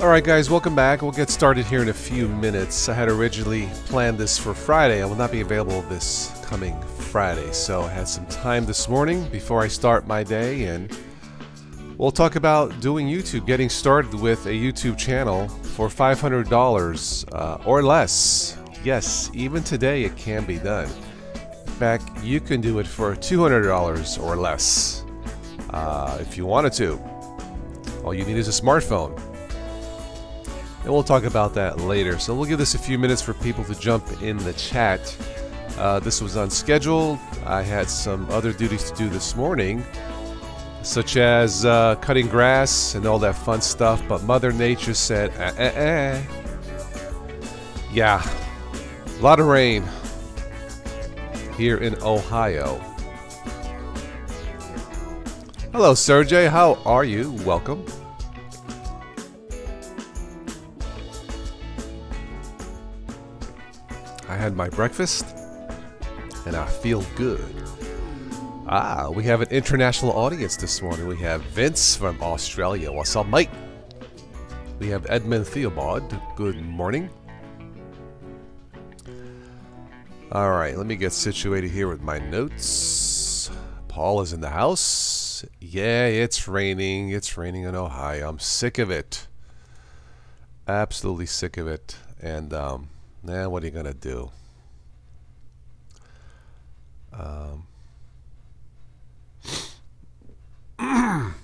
Alright guys, welcome back. We'll get started here in a few minutes. I had originally planned this for Friday. I will not be available this coming Friday, so I had some time this morning before I start my day and we'll talk about doing YouTube, getting started with a YouTube channel for $500 uh, or less. Yes, even today it can be done. In fact, you can do it for $200 or less uh, if you wanted to. All you need is a smartphone. And we'll talk about that later. So we'll give this a few minutes for people to jump in the chat. Uh, this was unscheduled. I had some other duties to do this morning, such as uh, cutting grass and all that fun stuff. But Mother Nature said, eh, eh, eh. Yeah, a lot of rain here in Ohio. Hello, Sergey. How are you? Welcome. Had my breakfast and I feel good. Ah, we have an international audience this morning. We have Vince from Australia. What's up, mate? We have Edmund Theobald. Good morning. All right, let me get situated here with my notes. Paul is in the house. Yeah, it's raining. It's raining in Ohio. I'm sick of it. Absolutely sick of it. And, um, now, what are you going to do? Um,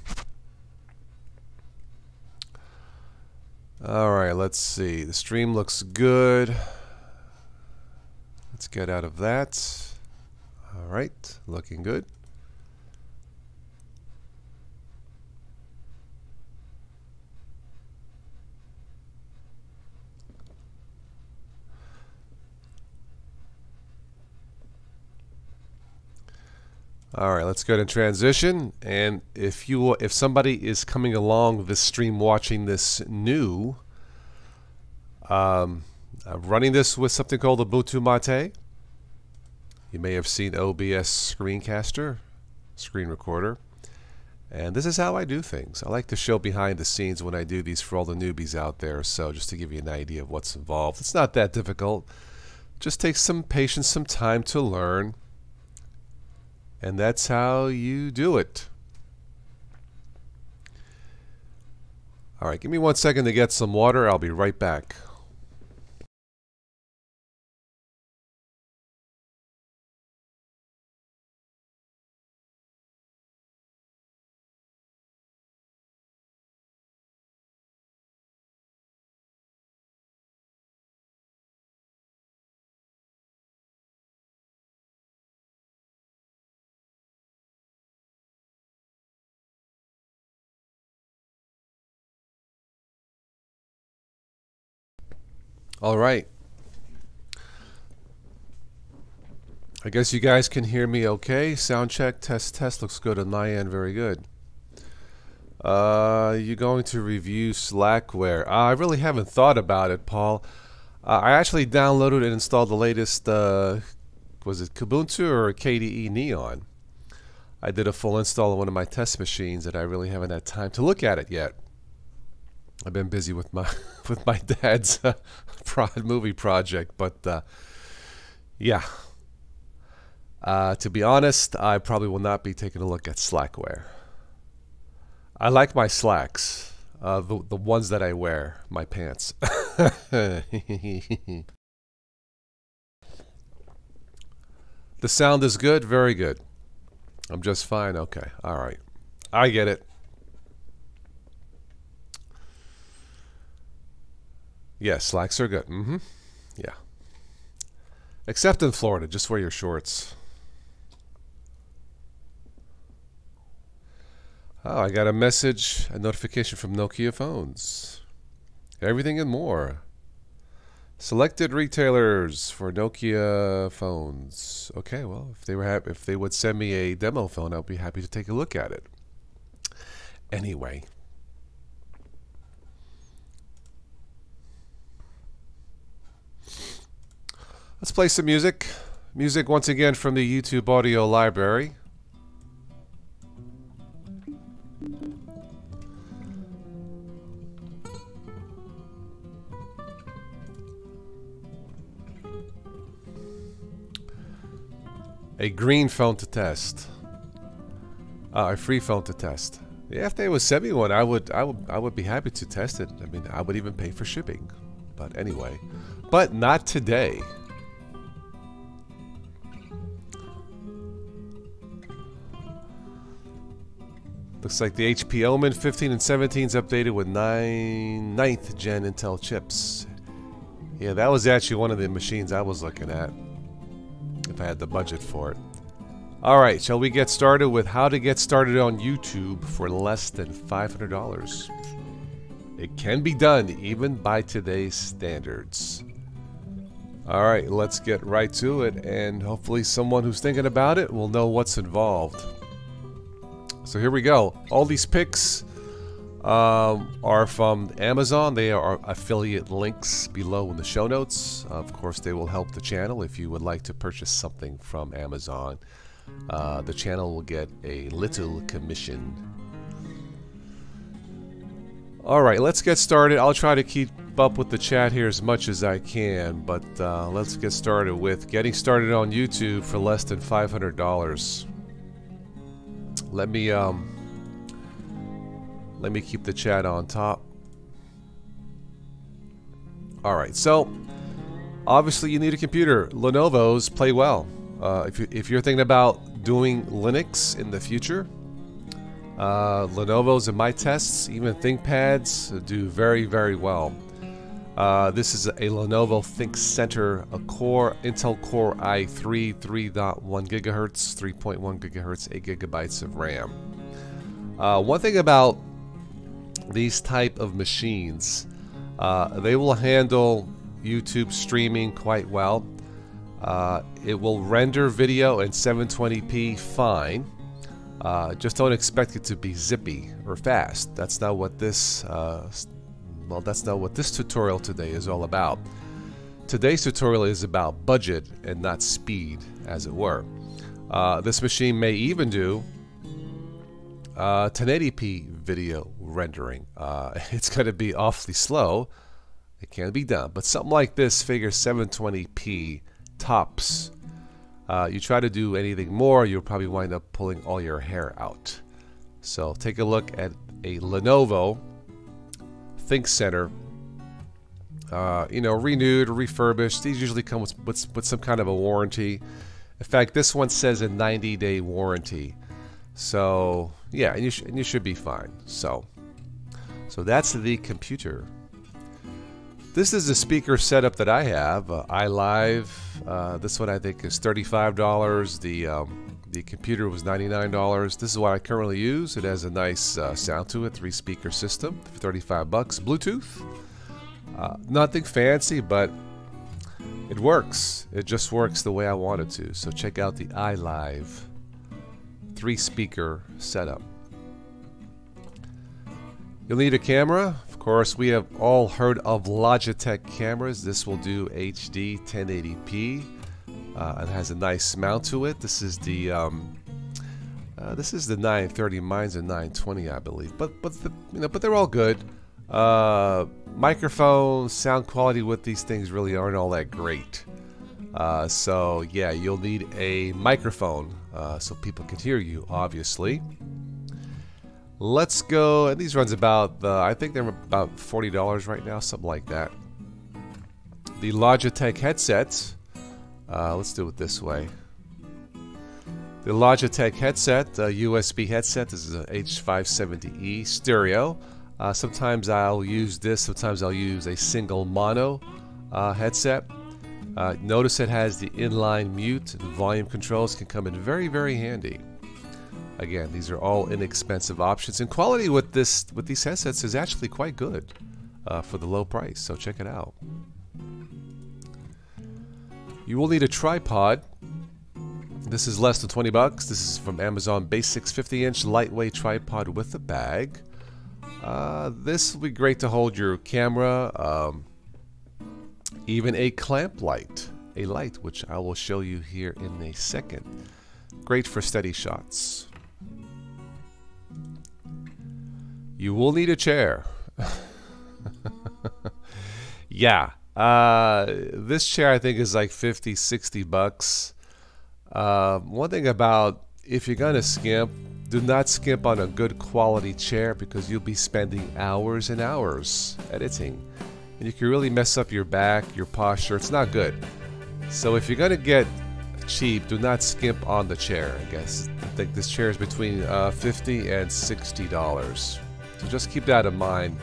all right, let's see. The stream looks good. Let's get out of that. All right, looking good. All right, let's go to transition. And if you, if somebody is coming along this stream watching this new, um, I'm running this with something called Ubuntu Mate. You may have seen OBS Screencaster, screen recorder. And this is how I do things. I like to show behind the scenes when I do these for all the newbies out there. So just to give you an idea of what's involved. It's not that difficult. Just takes some patience, some time to learn. And that's how you do it. All right, give me one second to get some water. I'll be right back. All right. I guess you guys can hear me okay. Sound check, test, test. Looks good on my end. Very good. Uh, you going to review Slackware? Uh, I really haven't thought about it, Paul. Uh, I actually downloaded and installed the latest, uh, was it Kubuntu or KDE Neon? I did a full install on one of my test machines and I really haven't had time to look at it yet. I've been busy with my with my dad's movie project, but uh, yeah. Uh, to be honest, I probably will not be taking a look at Slackware. I like my slacks, uh, the the ones that I wear, my pants. the sound is good, very good. I'm just fine. Okay, all right, I get it. Yeah, slacks are good. Mm-hmm. Yeah. Except in Florida, just wear your shorts. Oh, I got a message, a notification from Nokia phones. Everything and more. Selected retailers for Nokia phones. Okay, well, if they were happy, if they would send me a demo phone, I'd be happy to take a look at it. Anyway, Let's play some music. Music once again from the YouTube audio library. A green phone to test. Uh, a free phone to test. Yeah, if they would send me one, I would, I would, I would be happy to test it. I mean, I would even pay for shipping. But anyway, but not today. Looks like the HP Omen 15 and 17 is updated with 9 9th gen Intel chips. Yeah, that was actually one of the machines I was looking at. If I had the budget for it. Alright, shall we get started with how to get started on YouTube for less than $500? It can be done even by today's standards. Alright, let's get right to it and hopefully someone who's thinking about it will know what's involved. So here we go. All these picks um, are from Amazon. They are affiliate links below in the show notes. Of course, they will help the channel if you would like to purchase something from Amazon. Uh, the channel will get a little commission. Alright, let's get started. I'll try to keep up with the chat here as much as I can, but uh, let's get started with getting started on YouTube for less than $500 let me um let me keep the chat on top. Alright so obviously you need a computer. Lenovo's play well. Uh, if, you, if you're thinking about doing Linux in the future uh, Lenovo's in my tests even ThinkPads do very very well uh, this is a Lenovo ThinkCentre, a Core Intel Core i3 3.1 gigahertz, 3.1 gigahertz, 8 gigabytes of RAM. Uh, one thing about these type of machines, uh, they will handle YouTube streaming quite well. Uh, it will render video in 720p fine. Uh, just don't expect it to be zippy or fast. That's not what this well, that's not what this tutorial today is all about. Today's tutorial is about budget and not speed, as it were. Uh, this machine may even do uh, 1080p video rendering. Uh, it's going to be awfully slow. It can be done, but something like this figure 720p tops. Uh, you try to do anything more, you'll probably wind up pulling all your hair out. So take a look at a Lenovo ThinkCentre, uh, you know, renewed refurbished. These usually come with, with, with some kind of a warranty. In fact, this one says a 90-day warranty. So yeah, and you, sh and you should be fine. So, so that's the computer. This is the speaker setup that I have. Uh, iLive. Uh, this one I think is $35. The um, the computer was $99. This is what I currently use. It has a nice uh, sound to it, three speaker system, for 35 bucks. Bluetooth. Uh, nothing fancy, but it works. It just works the way I want it to. So check out the iLive three speaker setup. You'll need a camera. Of course, we have all heard of Logitech cameras. This will do HD 1080p. Uh, it has a nice smell to it. This is the um, uh, this is the 930. Mine's a 920, I believe. But but the, you know, but they're all good. Uh, microphone sound quality with these things really aren't all that great. Uh, so yeah, you'll need a microphone uh, so people can hear you. Obviously. Let's go. And these runs about the. I think they're about forty dollars right now, something like that. The Logitech headsets. Uh, let's do it this way. The Logitech headset, USB headset, this is an H570E stereo. Uh, sometimes I'll use this, sometimes I'll use a single mono uh, headset. Uh, notice it has the inline mute and volume controls can come in very, very handy. Again, these are all inexpensive options, and quality with this with these headsets is actually quite good uh, for the low price. So check it out. You will need a tripod. This is less than 20 bucks. This is from Amazon Basics 50 inch lightweight tripod with a bag. Uh, this will be great to hold your camera, um, even a clamp light, a light which I will show you here in a second. Great for steady shots. You will need a chair. yeah, uh, this chair I think is like 50, 60 bucks. Uh, one thing about if you're gonna skimp, do not skimp on a good quality chair because you'll be spending hours and hours editing. And you can really mess up your back, your posture. It's not good. So if you're gonna get cheap, do not skimp on the chair. I guess I think this chair is between uh, 50 and 60 dollars. So just keep that in mind.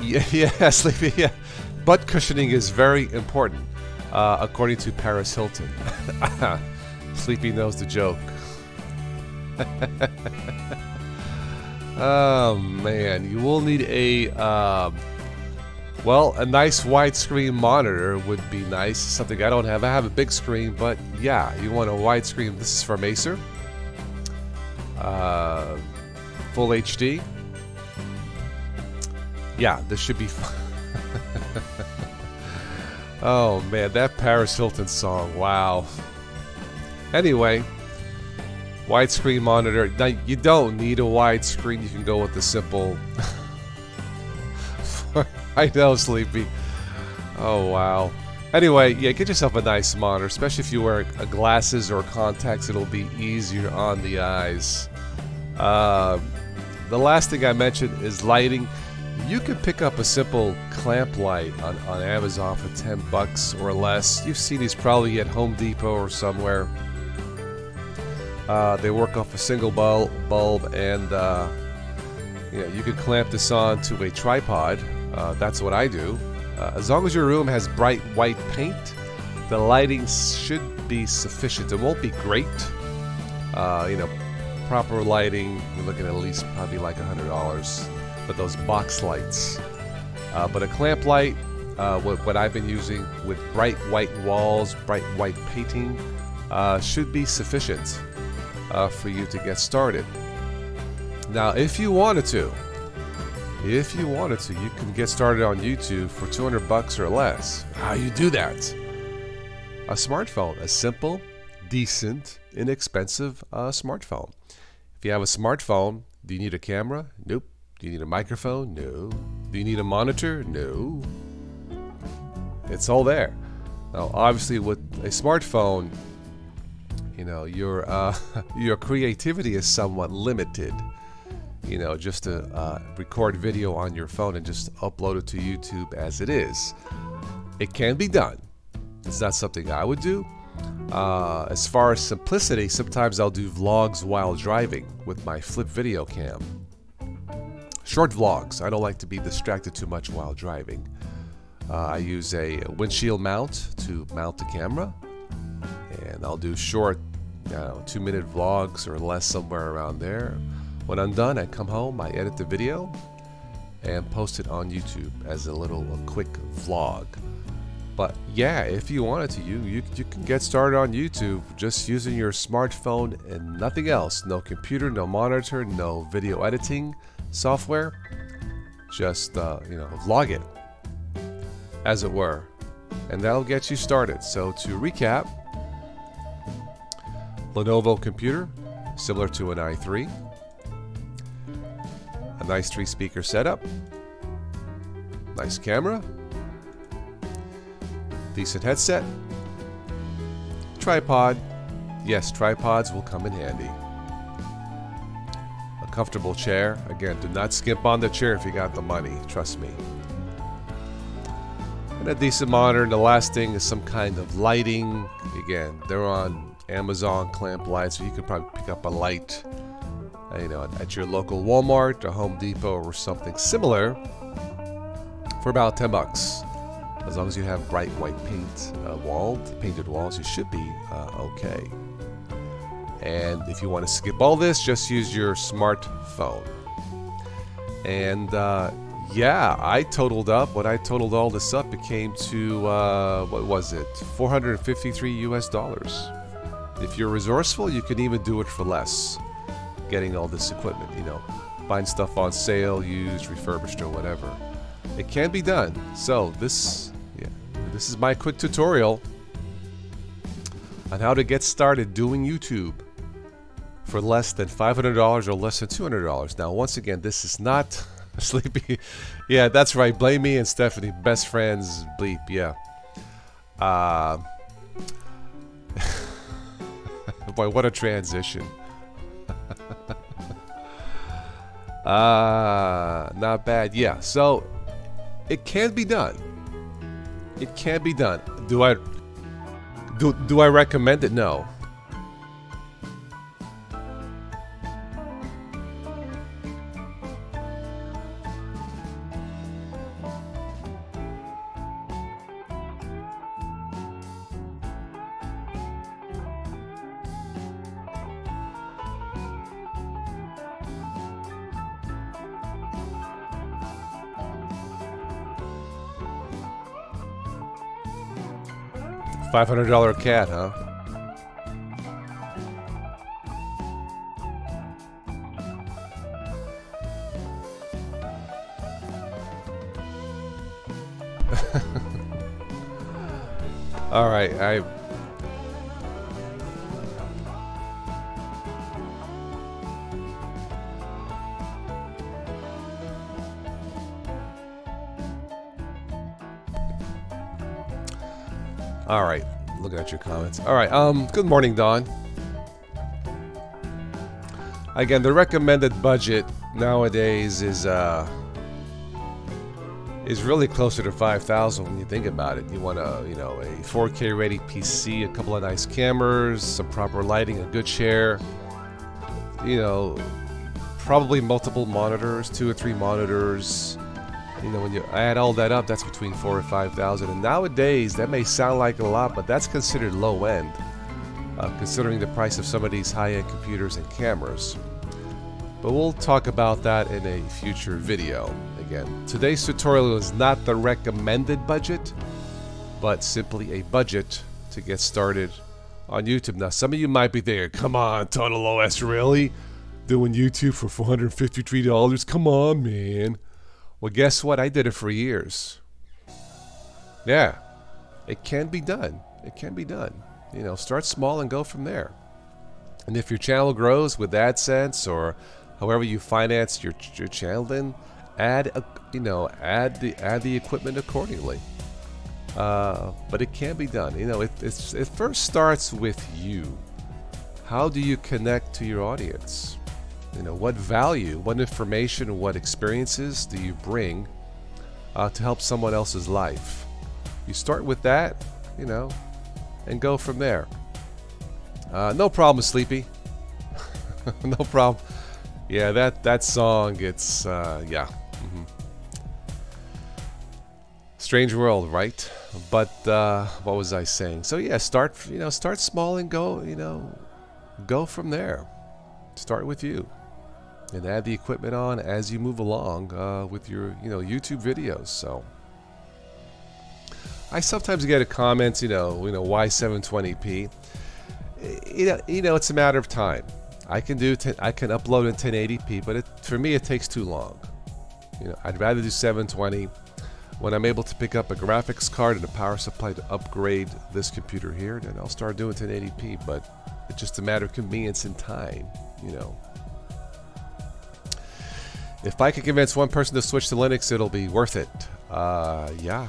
Yeah, yeah, sleepy. Yeah, butt cushioning is very important, uh, according to Paris Hilton. Sleepy knows the joke. oh man, you will need a um, well, a nice widescreen monitor would be nice. Something I don't have. I have a big screen, but yeah, you want a widescreen. This is from Acer. Uh, full HD. Yeah, this should be fun. oh man, that Paris Hilton song. Wow. Anyway, widescreen monitor. Now, you don't need a widescreen. You can go with the simple. I know, Sleepy. Oh, wow. Anyway, yeah, get yourself a nice monitor, especially if you wear glasses or contacts. It'll be easier on the eyes. Uh, the last thing I mentioned is lighting. You can pick up a simple clamp light on, on Amazon for 10 bucks or less. You've seen these probably at Home Depot or somewhere. Uh, they work off a single bulb, bulb and uh, you, you can clamp this on to a tripod. Uh, that's what I do. Uh, as long as your room has bright white paint, the lighting should be sufficient. It won't be great. Uh, you know, proper lighting, you're looking at least probably like $100 for those box lights. Uh, but a clamp light, what, what I've been using with bright white walls, bright white painting, should be sufficient uh, for you to get started. Now, if you wanted to, if you wanted to, you can get started on YouTube for 200 bucks or less. How you do that? A smartphone, a simple, decent, inexpensive uh, smartphone. If you have a smartphone, do you need a camera? Nope. Do you need a microphone? No. Do you need a monitor? No. It's all there. Now, obviously, with a smartphone, you know your uh, your creativity is somewhat limited you know just to uh, record video on your phone and just upload it to YouTube as it is it can be done it's not something I would do uh, as far as simplicity sometimes I'll do vlogs while driving with my flip video cam short vlogs I don't like to be distracted too much while driving uh, I use a windshield mount to mount the camera and I'll do short, you know, two minute vlogs or less somewhere around there. When I'm done, I come home, I edit the video, and post it on YouTube as a little a quick vlog. But yeah, if you wanted to, you, you you can get started on YouTube just using your smartphone and nothing else. No computer, no monitor, no video editing software. Just uh, you know, vlog it, as it were, and that'll get you started. So to recap, Lenovo computer, similar to an i3. A nice three speaker setup. Nice camera. Decent headset. Tripod. Yes, tripods will come in handy. Comfortable chair. Again, do not skimp on the chair if you got the money. Trust me. And a decent monitor. And the last thing is some kind of lighting. Again, they're on Amazon clamp lights, so you could probably pick up a light, uh, you know, at your local Walmart or Home Depot or something similar for about 10 bucks. As long as you have bright white paint uh, walled, painted walls, you should be uh, okay. And if you want to skip all this, just use your smartphone. And uh, yeah, I totaled up. When I totaled all this up, it came to uh, what was it? 453 US dollars. If you're resourceful, you can even do it for less. Getting all this equipment, you know, buying stuff on sale, used, refurbished, or whatever. It can be done. So this, yeah, this is my quick tutorial on how to get started doing YouTube for less than $500 or less than $200. Now, once again, this is not sleepy. yeah, that's right. Blame me and Stephanie, best friends. Bleep. Yeah. Uh, boy, what a transition. Ah, uh, not bad. Yeah, so it can be done. It can be done. Do I do do I recommend it? No. $500 cat, huh? All right, I All right, looking at your comments. All right, um, good morning, Don. Again, the recommended budget nowadays is uh is really closer to 5,000 when you think about it. You want a, you know, a 4K ready PC, a couple of nice cameras, some proper lighting, a good chair, you know, probably multiple monitors, two or three monitors, you know, when you add all that up, that's between four or five thousand. And nowadays, that may sound like a lot, but that's considered low end, uh, considering the price of some of these high-end computers and cameras. But we'll talk about that in a future video. Again, today's tutorial is not the recommended budget, but simply a budget to get started on YouTube. Now, some of you might be there. Come on, Total OS, really? Doing YouTube for $453? Come on, man. Well, guess what? I did it for years. Yeah, it can be done. It can be done. You know, start small and go from there. And if your channel grows with AdSense or however you finance your your channel, then add a, you know add the add the equipment accordingly. Uh, but it can be done. You know, it it first starts with you. How do you connect to your audience? You know, what value, what information, what experiences do you bring uh, to help someone else's life? You start with that, you know, and go from there. Uh, no problem, Sleepy. no problem. Yeah, that that song, it's uh, yeah. Mm -hmm. Strange world, right? But uh, what was I saying? So yeah, start you know start small and go you know go from there. Start with you and add the equipment on as you move along uh, with your you know YouTube videos. So I sometimes get a comment, you know, you know, why 720p? You know, you know, it's a matter of time. I can do I can upload in 1080p, but it, for me it takes too long. You know, I'd rather do 720 when I'm able to pick up a graphics card and a power supply to upgrade this computer here, then I'll start doing 1080p. But it's just a matter of convenience and time, you know. If I could convince one person to switch to Linux, it'll be worth it. Uh, yeah.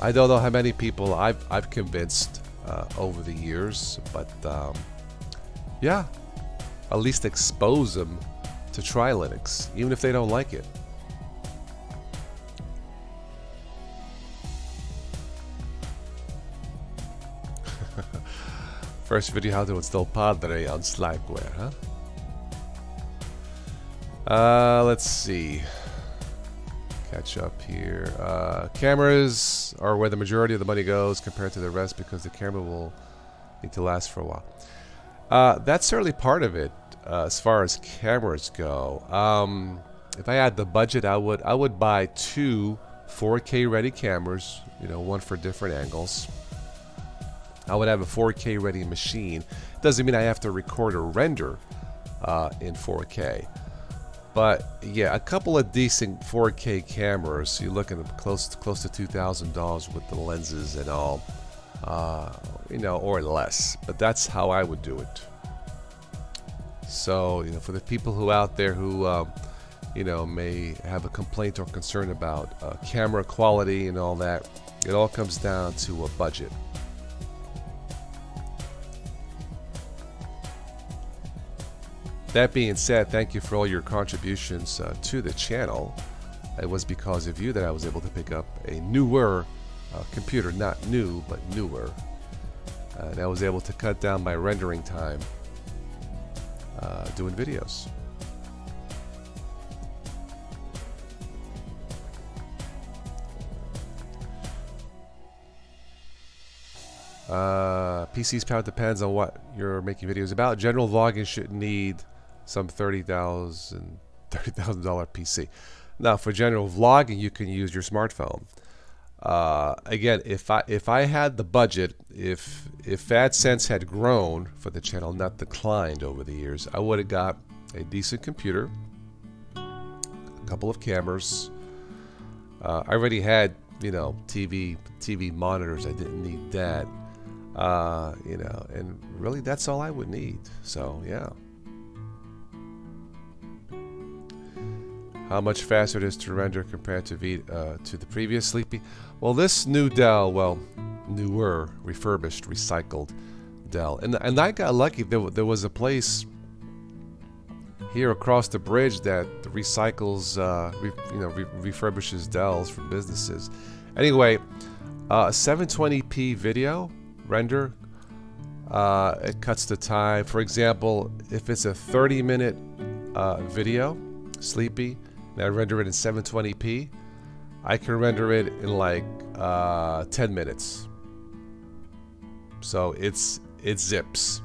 I don't know how many people I've, I've convinced uh, over the years, but um, yeah, at least expose them to try Linux, even if they don't like it. First video how to install Padre on Slackware, huh? Uh, let's see. Catch up here. Uh, cameras are where the majority of the money goes compared to the rest because the camera will need to last for a while. Uh, that's certainly part of it uh, as far as cameras go. Um, if I had the budget, I would I would buy two 4K ready cameras. You know, one for different angles. I would have a 4K ready machine. Doesn't mean I have to record or render uh, in 4K. But yeah, a couple of decent 4K cameras. You're looking at close to, close to two thousand dollars with the lenses and all, uh, you know, or less. But that's how I would do it. So you know, for the people who out there who, um, you know, may have a complaint or concern about uh, camera quality and all that, it all comes down to a budget. That being said, thank you for all your contributions uh, to the channel. It was because of you that I was able to pick up a newer uh, computer, not new, but newer. Uh, and I was able to cut down my rendering time uh, doing videos. Uh, PC's power depends on what you're making videos about. General vlogging should need some $30,000 $30, PC. Now, for general vlogging, you can use your smartphone. Uh, again, if I if I had the budget, if if AdSense had grown for the channel, not declined over the years, I would have got a decent computer, a couple of cameras. Uh, I already had you know TV TV monitors. I didn't need that. Uh, you know, and really that's all I would need. So yeah. How much faster it is to render compared to v, uh, to the previous Sleepy? Well, this new Dell, well, newer, refurbished, recycled Dell, and and I got lucky. There, there was a place here across the bridge that recycles, uh, re, you know, re refurbishes Dells for businesses. Anyway, uh, 720p video render. Uh, it cuts the time. For example, if it's a 30 minute uh, video, Sleepy, I render it in 720p, I can render it in like uh, 10 minutes. So it's it zips.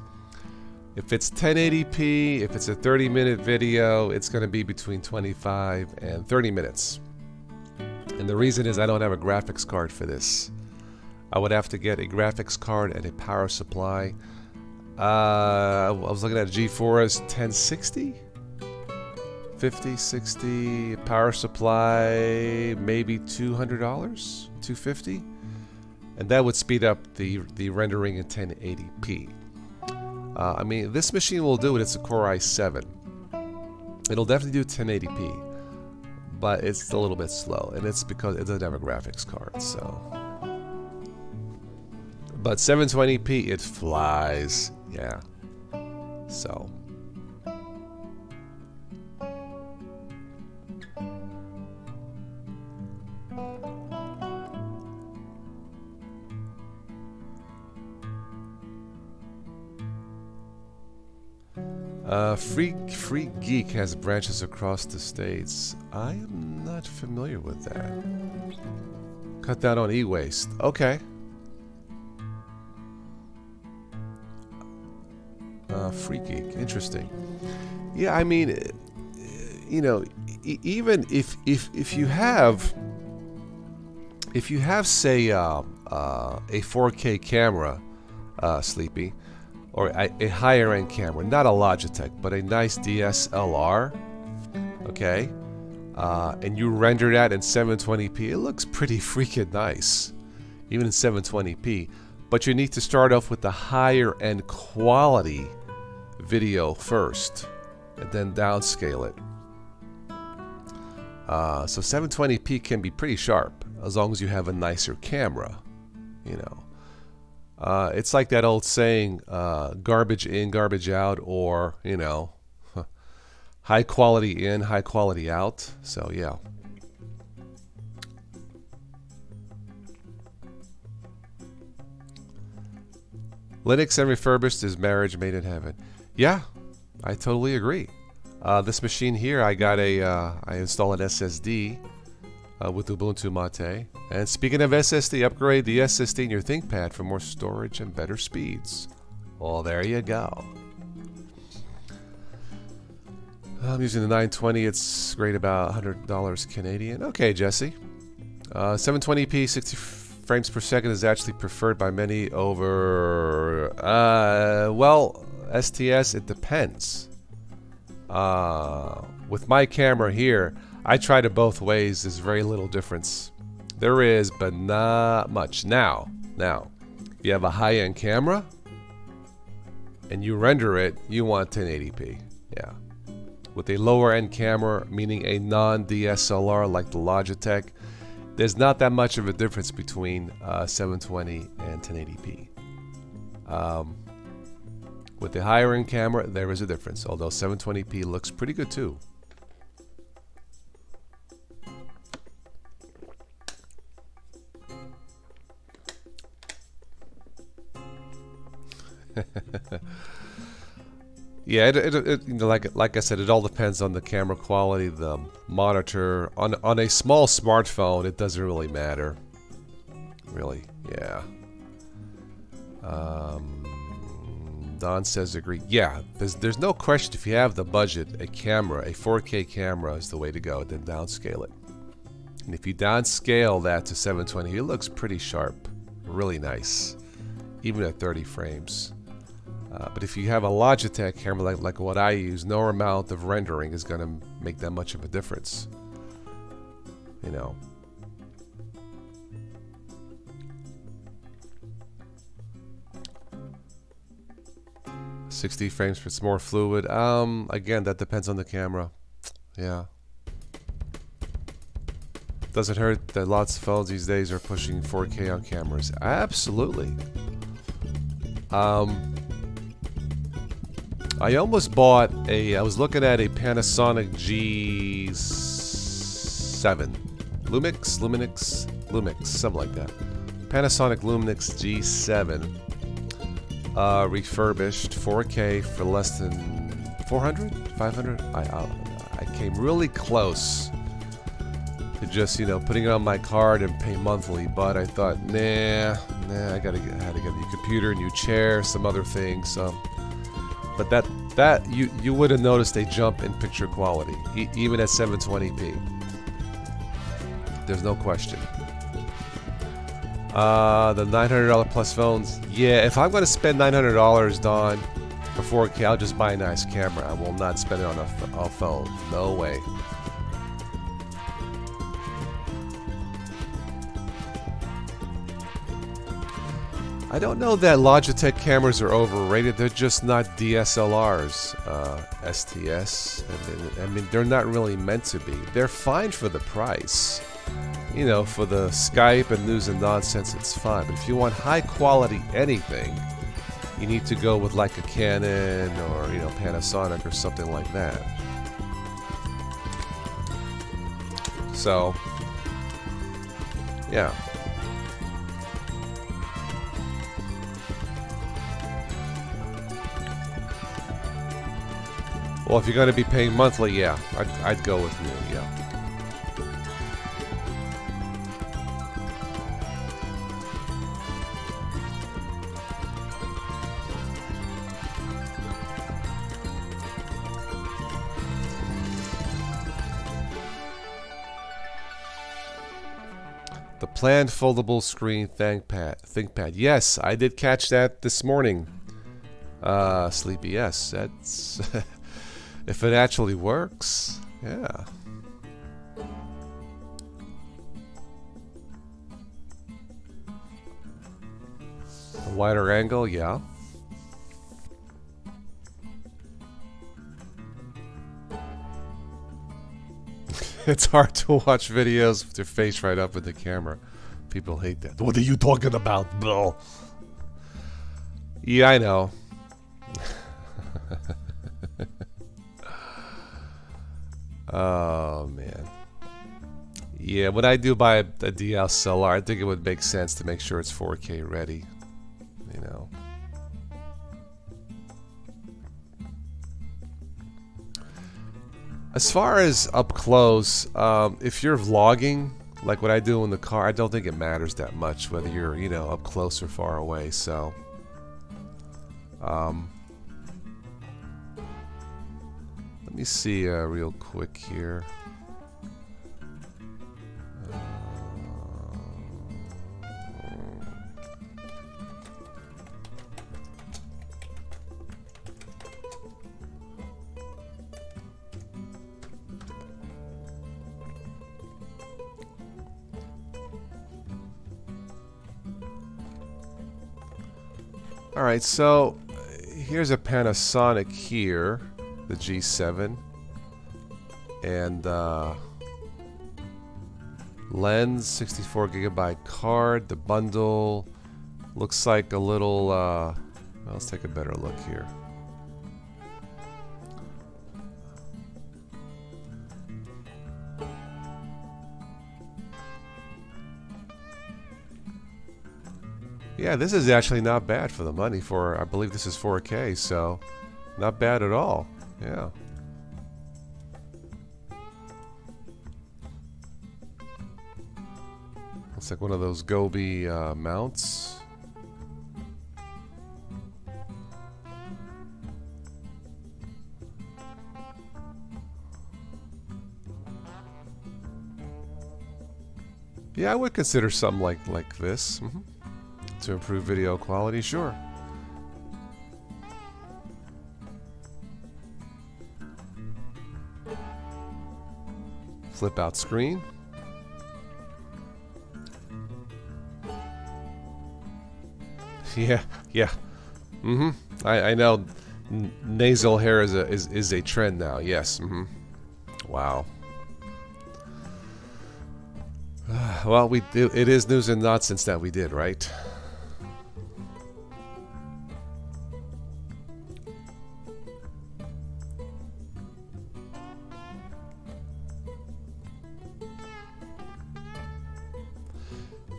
If it's 1080p, if it's a 30 minute video, it's going to be between 25 and 30 minutes. And the reason is I don't have a graphics card for this. I would have to get a graphics card and a power supply. Uh, I was looking at a GeForce 1060. 50, 60 power supply, maybe $200, 250 and that would speed up the the rendering in 1080p. Uh, I mean, this machine will do it. It's a Core i7. It'll definitely do 1080p, but it's a little bit slow, and it's because it doesn't have a graphics card. So, but 720p, it flies. Yeah. So. Uh, Free Free Geek has branches across the states. I am not familiar with that. Cut down on e-waste. Okay. Uh, Free Geek. Interesting. Yeah, I mean, you know, even if if if you have if you have say uh, uh, a 4K camera, uh, Sleepy or a, a higher end camera, not a Logitech, but a nice DSLR, okay, uh, and you render that in 720p, it looks pretty freaking nice, even in 720p. But you need to start off with the higher end quality video first, and then downscale it. Uh, so 720p can be pretty sharp as long as you have a nicer camera, you know. Uh, it's like that old saying, uh, garbage in, garbage out, or, you know, high quality in, high quality out. So, yeah. Linux and refurbished is marriage made in heaven. Yeah, I totally agree. Uh, this machine here, I got a, uh, I installed an SSD uh, with Ubuntu Mate. And speaking of SSD, upgrade the SSD in your ThinkPad for more storage and better speeds. Well, there you go. I'm using the 920. It's great about $100 Canadian. Okay, Jesse. Uh, 720p, 60 frames per second is actually preferred by many over... Uh, well, STS, it depends. Uh, with my camera here, I tried it both ways. There's very little difference. There is, but not much. Now, now, if you have a high-end camera and you render it, you want 1080p. Yeah. With a lower-end camera, meaning a non-DSLR like the Logitech, there's not that much of a difference between uh, 720 and 1080p. Um, With the higher end camera, there is a difference, although 720p looks pretty good too. yeah, it, it, it, you know, like like I said, it all depends on the camera quality, the monitor. On on a small smartphone, it doesn't really matter. Really, yeah. Um, Don says agree. Yeah, there's there's no question if you have the budget, a camera, a 4K camera is the way to go. Then downscale it. And if you downscale that to 720, it looks pretty sharp, really nice, even at 30 frames. Uh, but if you have a Logitech camera like, like what I use, no amount of rendering is going to make that much of a difference. You know. Sixty frames for it's more fluid. Um, again, that depends on the camera. Yeah. Does it hurt that lots of phones these days are pushing 4K on cameras? Absolutely. Um, I almost bought a. I was looking at a Panasonic G7, Lumix, Luminix, Lumix, something like that. Panasonic Lumix G7, uh, refurbished, 4K for less than 400, 500. I, I I came really close to just you know putting it on my card and pay monthly, but I thought, nah, nah, I gotta get, I had to get a new computer, new chair, some other things. So but that that you you would have noticed a jump in picture quality, e even at 720p. There's no question. Uh, the $900 plus phones. Yeah, if I'm going to spend $900, Don, for 4K, I'll just buy a nice camera. I will not spend it on a, a phone. No way. I don't know that Logitech cameras are overrated. They're just not DSLRs, uh, STS. I mean, I mean, they're not really meant to be. They're fine for the price. You know, for the Skype and news and nonsense, it's fine. But if you want high quality anything, you need to go with like a Canon or, you know, Panasonic or something like that. So, yeah. Well, if you're going to be paying monthly, yeah, I'd, I'd go with new, yeah. The planned foldable screen ThinkPad. ThinkPad. Yes, I did catch that this morning. Uh, Sleepy. Yes, that's. If it actually works, yeah. A wider angle, yeah. it's hard to watch videos with your face right up in the camera. People hate that. What are you talking about, bro? Yeah, I know. Oh man. Yeah, when I do buy a, DSLR, I think it would make sense to make sure it's 4K ready. You know. As far as up close, um, if you're vlogging, like what I do in the car, I don't think it matters that much whether you're, you know, up close or far away. So, um, me see uh, real quick here. Alright, so here's a Panasonic here the G7 and uh, lens 64 gigabyte card the bundle. Looks like a little uh, let's take a better look here. Yeah this is actually not bad for the money for I believe this is 4k so not bad at all. Yeah. Looks like one of those Gobi uh, mounts. Yeah, I would consider something like like this mm -hmm. to improve video quality. Sure. Flip out screen. Yeah, yeah. Mm-hmm. I, I know N nasal hair is a is, is a trend now. Yes. Mm-hmm. Wow. well, we it is news and nonsense that we did, right?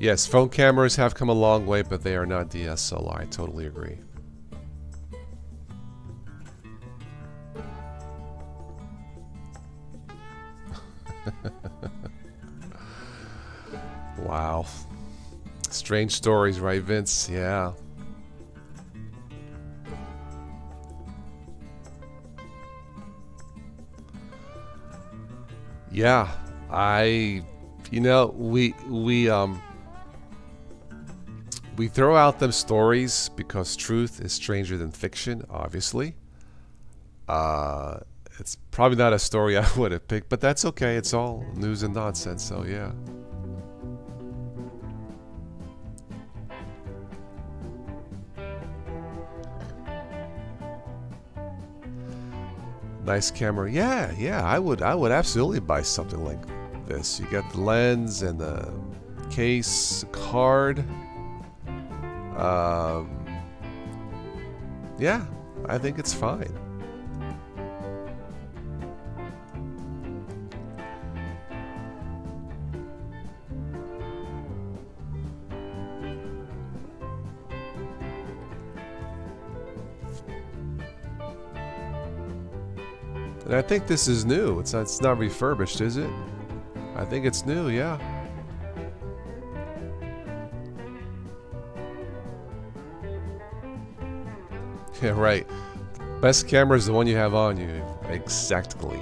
Yes, phone cameras have come a long way, but they are not DSLR. I totally agree. wow. Strange stories, right, Vince? Yeah. Yeah, I, you know, we we um we throw out them stories because truth is stranger than fiction, obviously. Uh, it's probably not a story I would have picked, but that's okay. It's all news and nonsense, so yeah. Nice camera. Yeah, yeah, I would I would absolutely buy something like this. You get the lens and the case, card. Um, yeah, I think it's fine. And I think this is new. It's not, it's not refurbished, is it? I think it's new, yeah. Yeah, right. Best camera is the one you have on you. Exactly.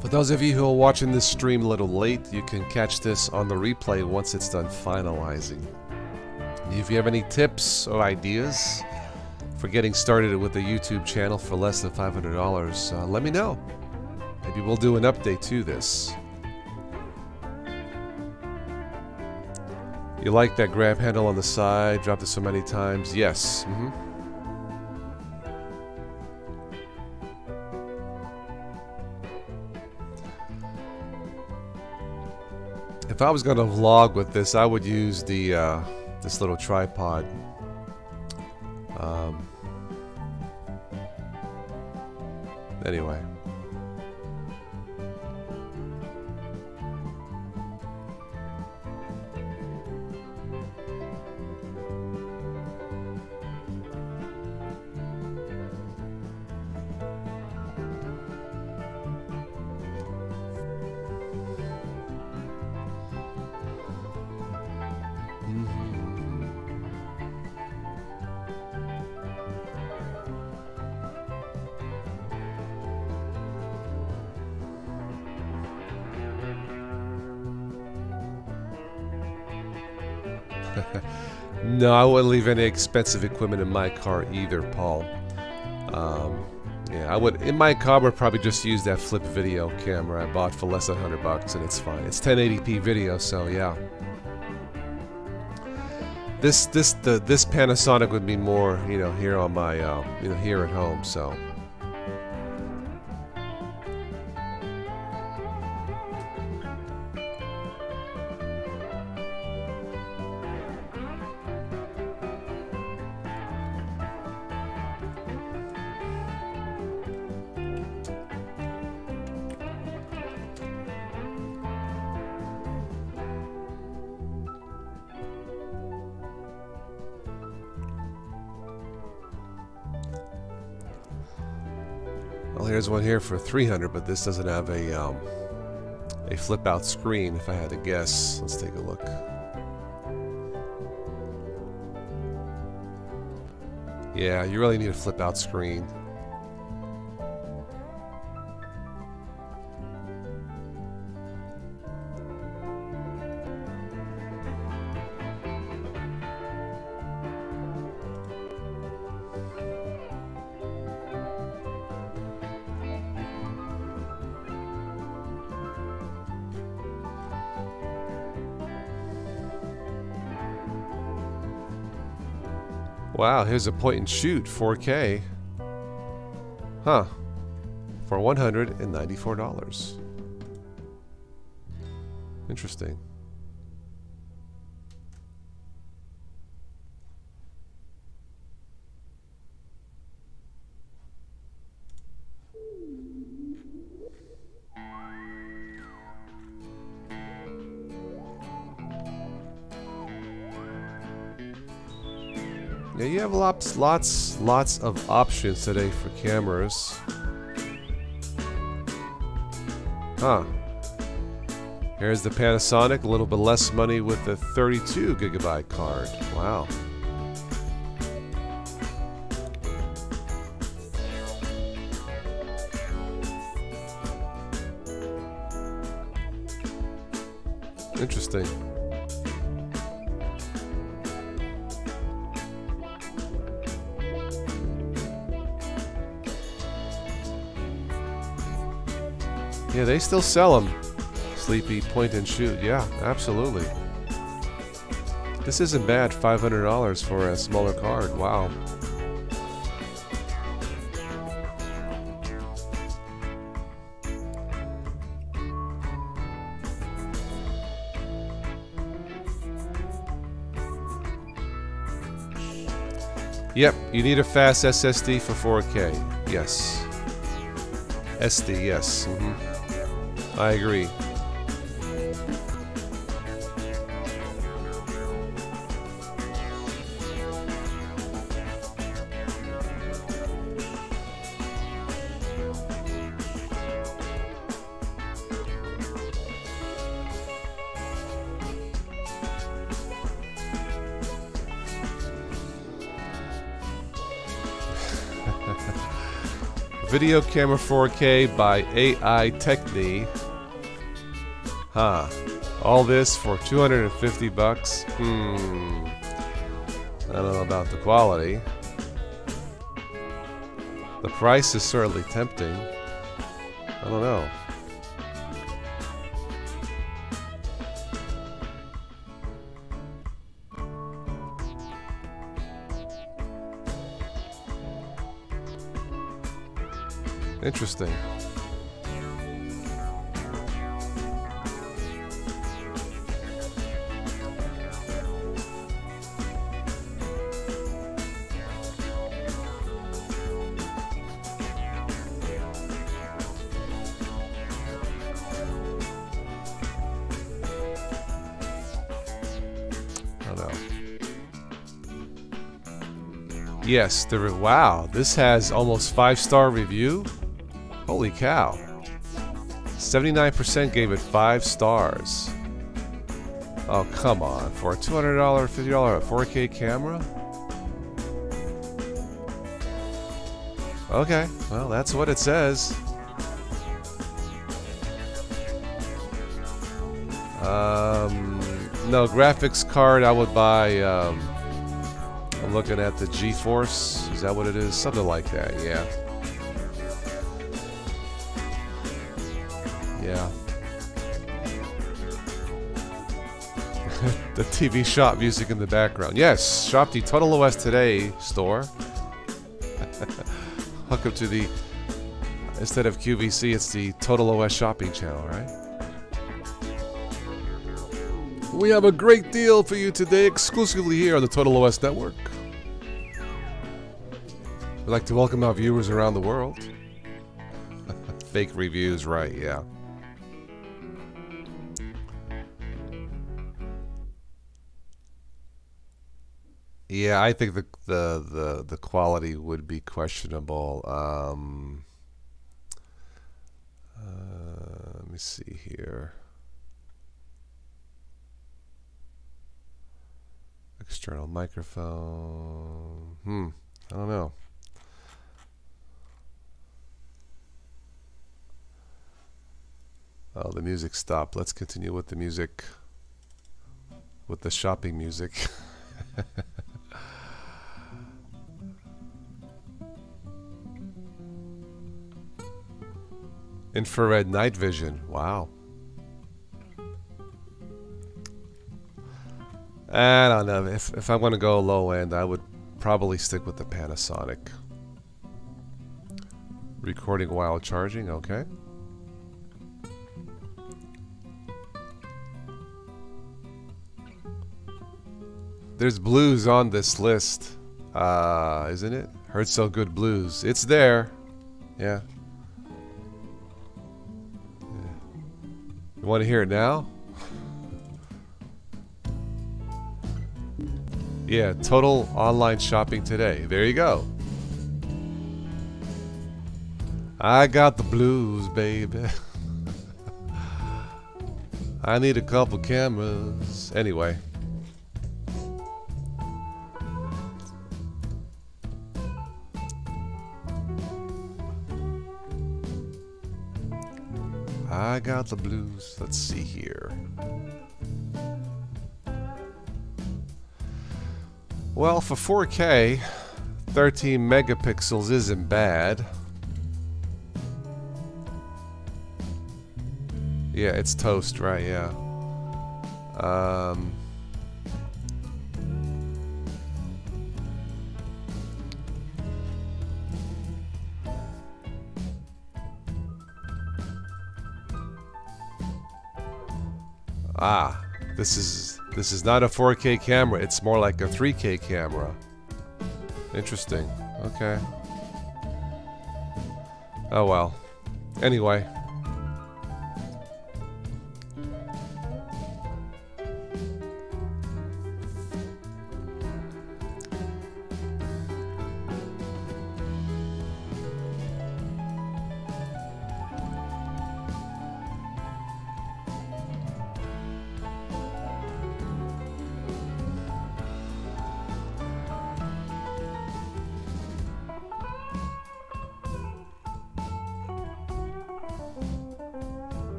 For those of you who are watching this stream a little late, you can catch this on the replay once it's done finalizing. If you have any tips or ideas, for getting started with a YouTube channel for less than $500, uh, let me know. Maybe we'll do an update to this. You like that grab handle on the side? Dropped it so many times? Yes. Mm -hmm. If I was going to vlog with this, I would use the uh, this little tripod. Anyway. Leave any expensive equipment in my car either, Paul. Um, yeah, I would. In my car, would probably just use that flip video camera I bought for less than 100 bucks, and it's fine. It's 1080p video, so yeah. This this the this Panasonic would be more, you know, here on my, uh, you know, here at home. So. One here for 300, but this doesn't have a um, a flip out screen. If I had to guess, let's take a look. Yeah, you really need a flip out screen. Wow, here's a point and shoot 4K. Huh. For $194. Interesting. Lots, lots of options today for cameras. Huh. Here's the Panasonic, a little bit less money with the 32 gigabyte card. Wow. Interesting. Yeah, they still sell them. Sleepy point and shoot. Yeah, absolutely. This isn't bad. $500 for a smaller card. Wow. Yep, you need a fast SSD for 4K. Yes. SD, yes. Mm -hmm. I agree. Video camera 4K by AI Techni. Huh. All this for 250 bucks? Hmm. I don't know about the quality. The price is certainly tempting. I don't know. Interesting. Yes, the wow, this has almost five star review. Holy cow. 79% gave it five stars. Oh, come on. For a $200, $50 4K camera? Okay, well, that's what it says. Um, no, graphics card I would buy. Um, I'm looking at the GeForce. Is that what it is? Something like that, yeah. Yeah. the TV shop music in the background. Yes, shop the Total OS Today store. Hook up to the, instead of QVC, it's the Total OS shopping channel, right? We have a great deal for you today, exclusively here on the Total OS Network. We'd like to welcome our viewers around the world. Fake reviews, right, yeah. Yeah, I think the the the, the quality would be questionable. Um, let me see here. External microphone. Hmm. I don't know. Oh, the music stopped. Let's continue with the music. With the shopping music. Infrared night vision. Wow. I don't know. If, if I'm going to go low end, I would probably stick with the Panasonic. Recording while charging, okay. There's blues on this list, uh, isn't it? Heard so good blues. It's there. Yeah. You want to hear it now? Yeah, total online shopping today. There you go. I got the blues, baby. I need a couple cameras. Anyway. I got the blues. Let's see here. Well, for 4K, 13 megapixels isn't bad. Yeah, it's toast, right, yeah. Um, Ah, this is this is not a 4K camera. It's more like a 3K camera. Interesting. Okay. Oh well. Anyway.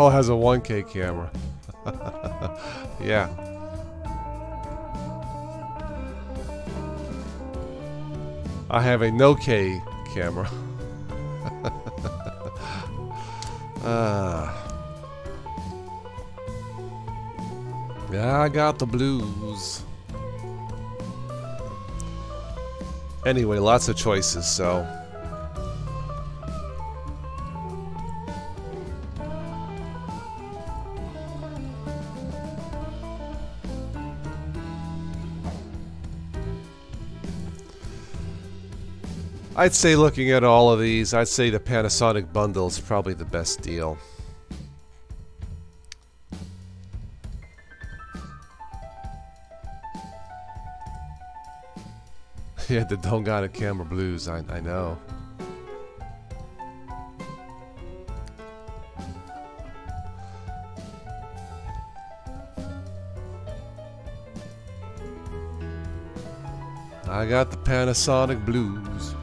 Paul has a 1K camera. yeah. I have a no K camera. uh, yeah, I got the blues. Anyway, lots of choices, so I'd say looking at all of these, I'd say the Panasonic bundle is probably the best deal. yeah, the Don't Got a Camera Blues, I, I know. I got the Panasonic Blues.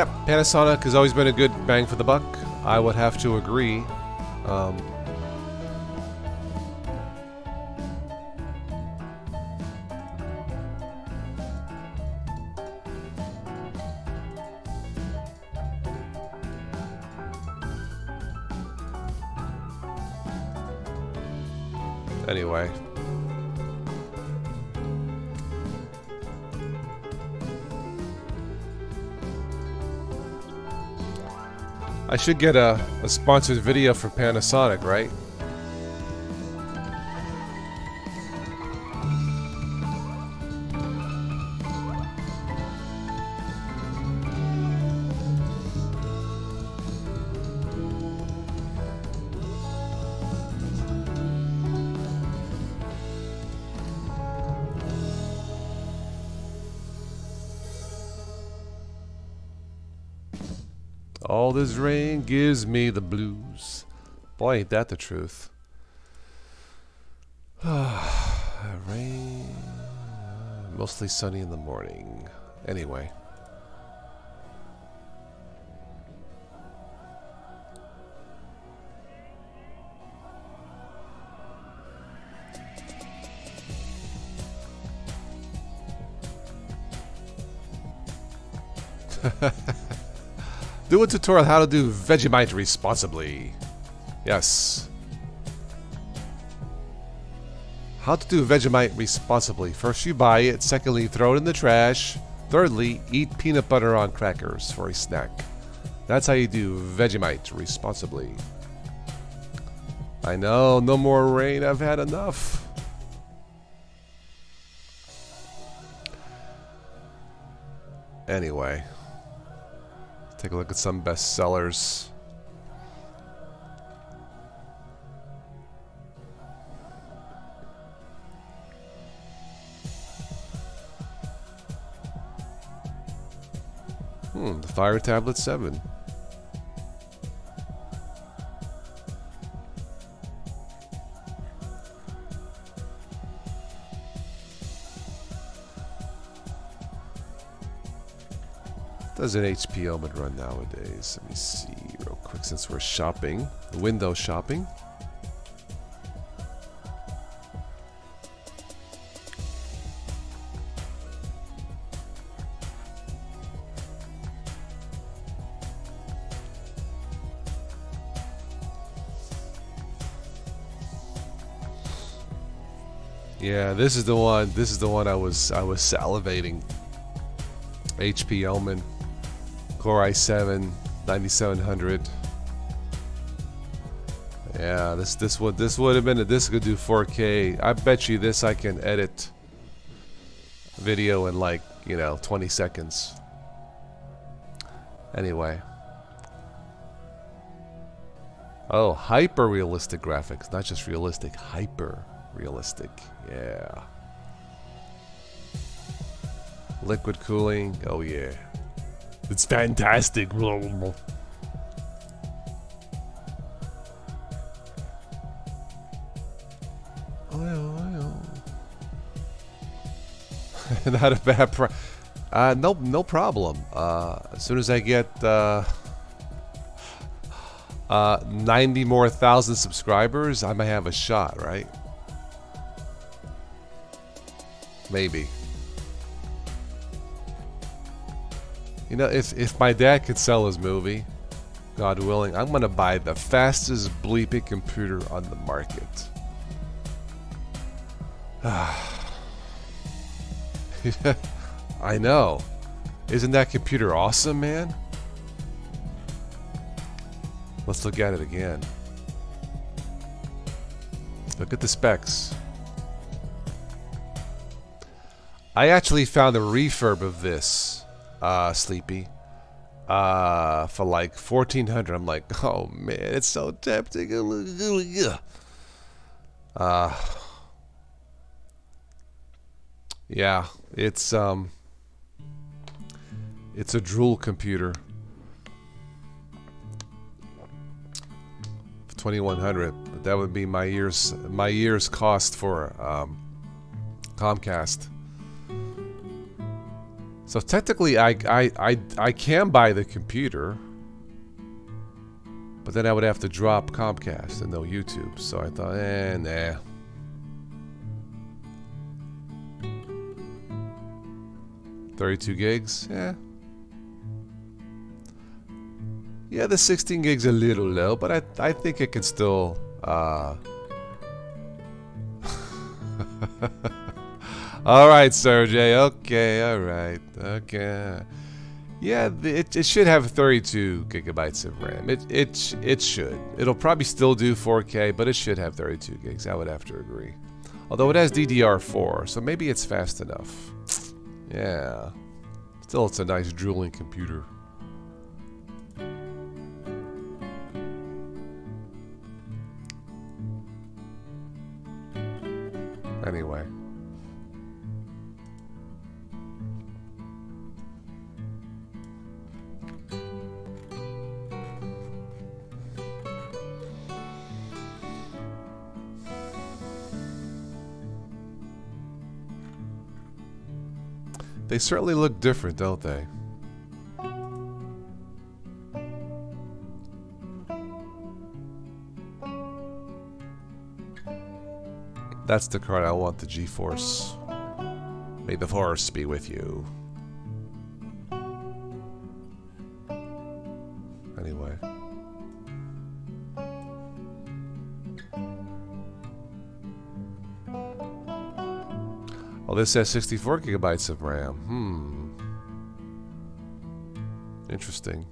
Yep, Panasonic has always been a good bang for the buck. I would have to agree. Um, anyway, I should get a, a sponsored video for Panasonic, right? All this rain gives me the blues. Boy, ain't that the truth. rain. Mostly sunny in the morning. Anyway. A tutorial how to do Vegemite responsibly. Yes. How to do Vegemite responsibly. First you buy it, secondly throw it in the trash, thirdly eat peanut butter on crackers for a snack. That's how you do Vegemite responsibly. I know, no more rain, I've had enough. Anyway. Take a look at some bestsellers. Hmm, the Fire Tablet 7. Does an HP Omen run nowadays? Let me see real quick since we're shopping. Window shopping. Yeah, this is the one. This is the one I was I was salivating. HP. Core i7 9700. Yeah, this this would this would have been a this could do 4K. I bet you this I can edit video in like, you know, 20 seconds. Anyway. Oh, hyper realistic graphics, not just realistic, hyper realistic. Yeah. Liquid cooling. Oh yeah. It's fantastic. Not a bad pro uh, no, no problem. Uh, as soon as I get uh, uh, 90 more thousand subscribers, I might have a shot, right? Maybe. You know, if, if my dad could sell his movie, God willing, I'm going to buy the fastest bleeping computer on the market. I know. Isn't that computer awesome, man? Let's look at it again. Look at the specs. I actually found a refurb of this uh, Sleepy, uh, for like 1400 I'm like, oh man, it's so tempting. Uh, yeah, it's, um, it's a drool computer. 2100 but that would be my year's my year's cost for um, Comcast so technically, I, I, I, I can buy the computer, but then I would have to drop Comcast and no YouTube. So I thought, eh, nah. Thirty-two gigs, yeah. Yeah, the 16 gigs a little low, but I I think it can still uh, all right, Sergey. Okay, all right. Okay. Yeah, it, it should have 32 gigabytes of RAM. It, it, it should. It'll probably still do 4K, but it should have 32 gigs. I would have to agree. Although it has DDR4, so maybe it's fast enough. Yeah. Still, it's a nice drooling computer. Certainly look different, don't they? That's the card I want, the GeForce. May the Force be with you. This has 64 gigabytes of RAM. Hmm. Interesting.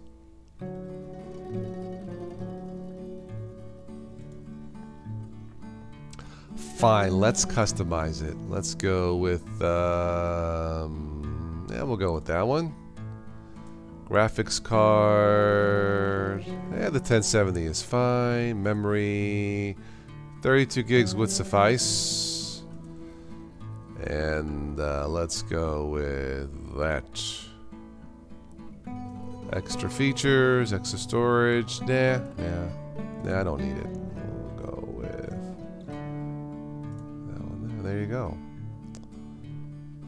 Fine, let's customize it. Let's go with, um, yeah, we'll go with that one. Graphics card, yeah, the 1070 is fine. Memory, 32 gigs would suffice. Uh, let's go with that. Extra features, extra storage, nah, yeah, nah, I don't need it. We'll go with that one there. There you go.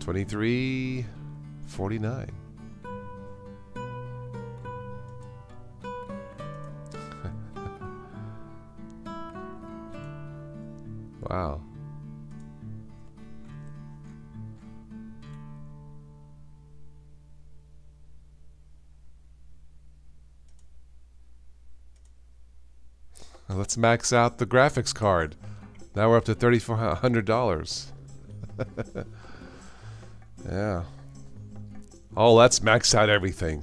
2349. Let's max out the graphics card. Now we're up to $3,400. yeah. Oh, let's max out everything.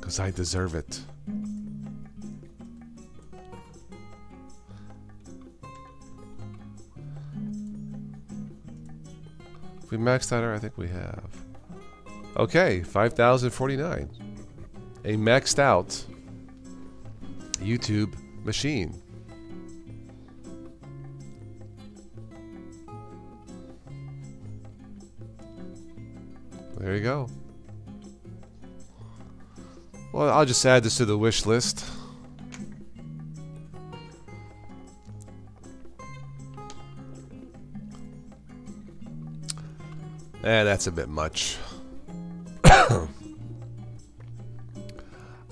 Because I deserve it. We maxed out, I think we have. Okay, 5,049. A maxed out YouTube machine. There you go. Well, I'll just add this to the wish list. Eh, that's a bit much.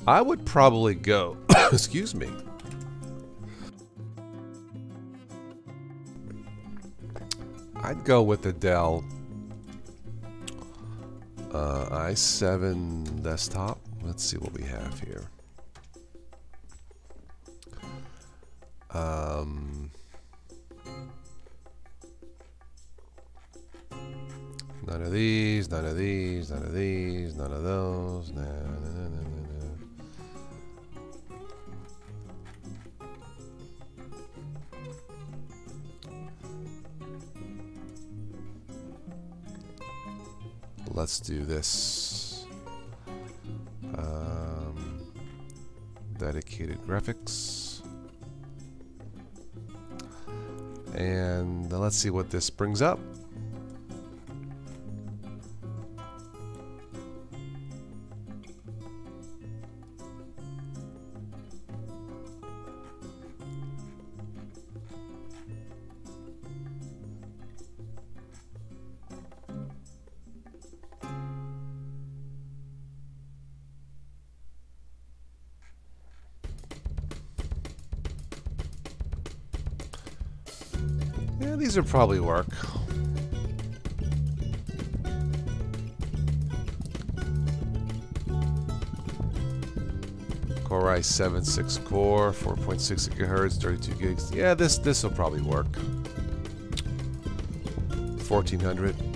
I would probably go, excuse me, I'd go with the Dell uh, i7 desktop. Let's see what we have here. Um, none of these, none of these, none of these, none of those. Nah, nah, let's do this. Um, dedicated graphics. And let's see what this brings up. Probably work. Core i7 6 core, 4.6 gigahertz, 32 gigs. Yeah, this this will probably work. 1400.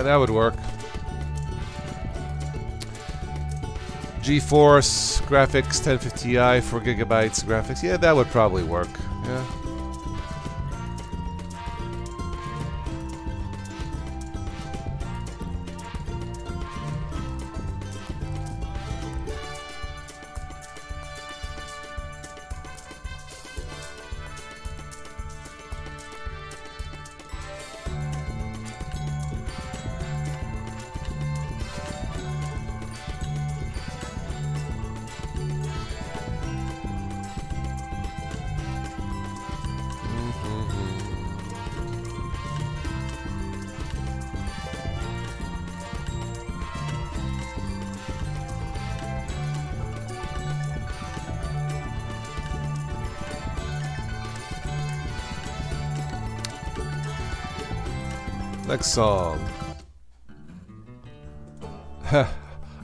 Yeah, that would work. GeForce graphics 1050i, 4 gigabytes graphics. Yeah, that would probably work. Yeah. Song.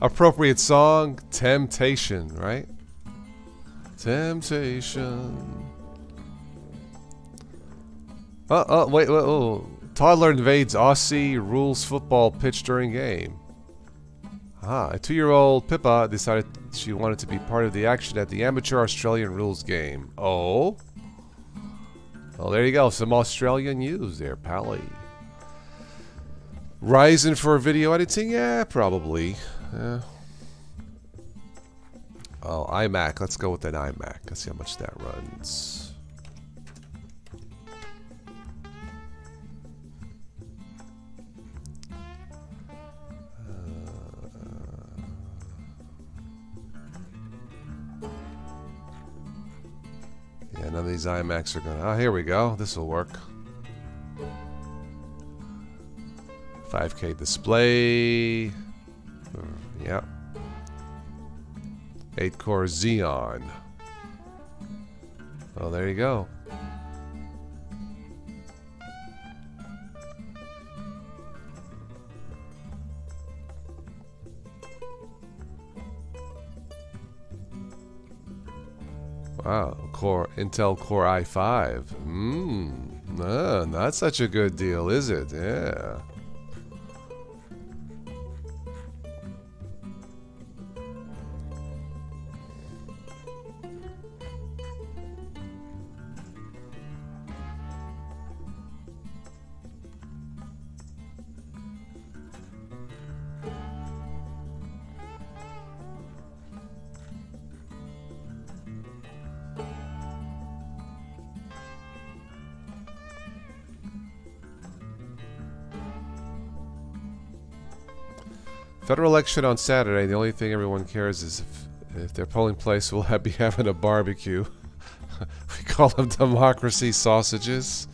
Appropriate song, Temptation, right? Temptation. Oh, oh, wait, wait, oh. Toddler invades Aussie, rules football pitch during game. Ah, a two-year-old Pippa decided she wanted to be part of the action at the amateur Australian rules game. Oh? Well, there you go. Some Australian news there, Pally. Ryzen for video editing? Yeah, probably. Yeah. Oh, iMac. Let's go with that iMac. Let's see how much that runs. Uh, yeah, none of these iMacs are gonna. Oh, here we go. This will work. 5K display. Yep. 8 core Xeon. Oh, there you go. Wow, Core Intel Core i5. Mmm, ah, not such a good deal, is it? Yeah. Federal election on Saturday. The only thing everyone cares is if, if their polling place will have, be having a barbecue. we call them democracy sausages.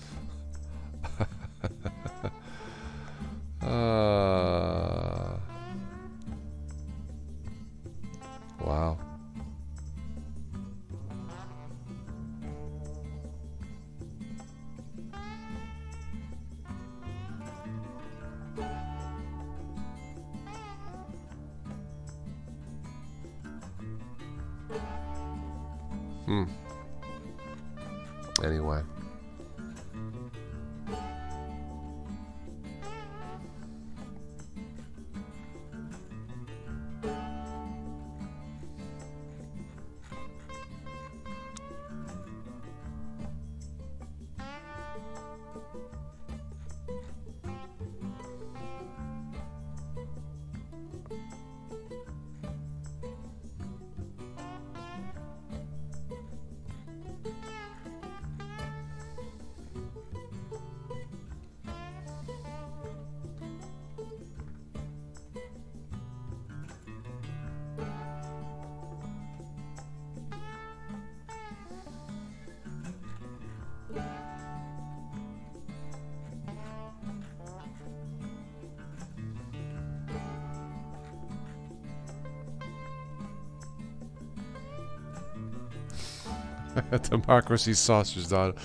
Democracy sausage dog.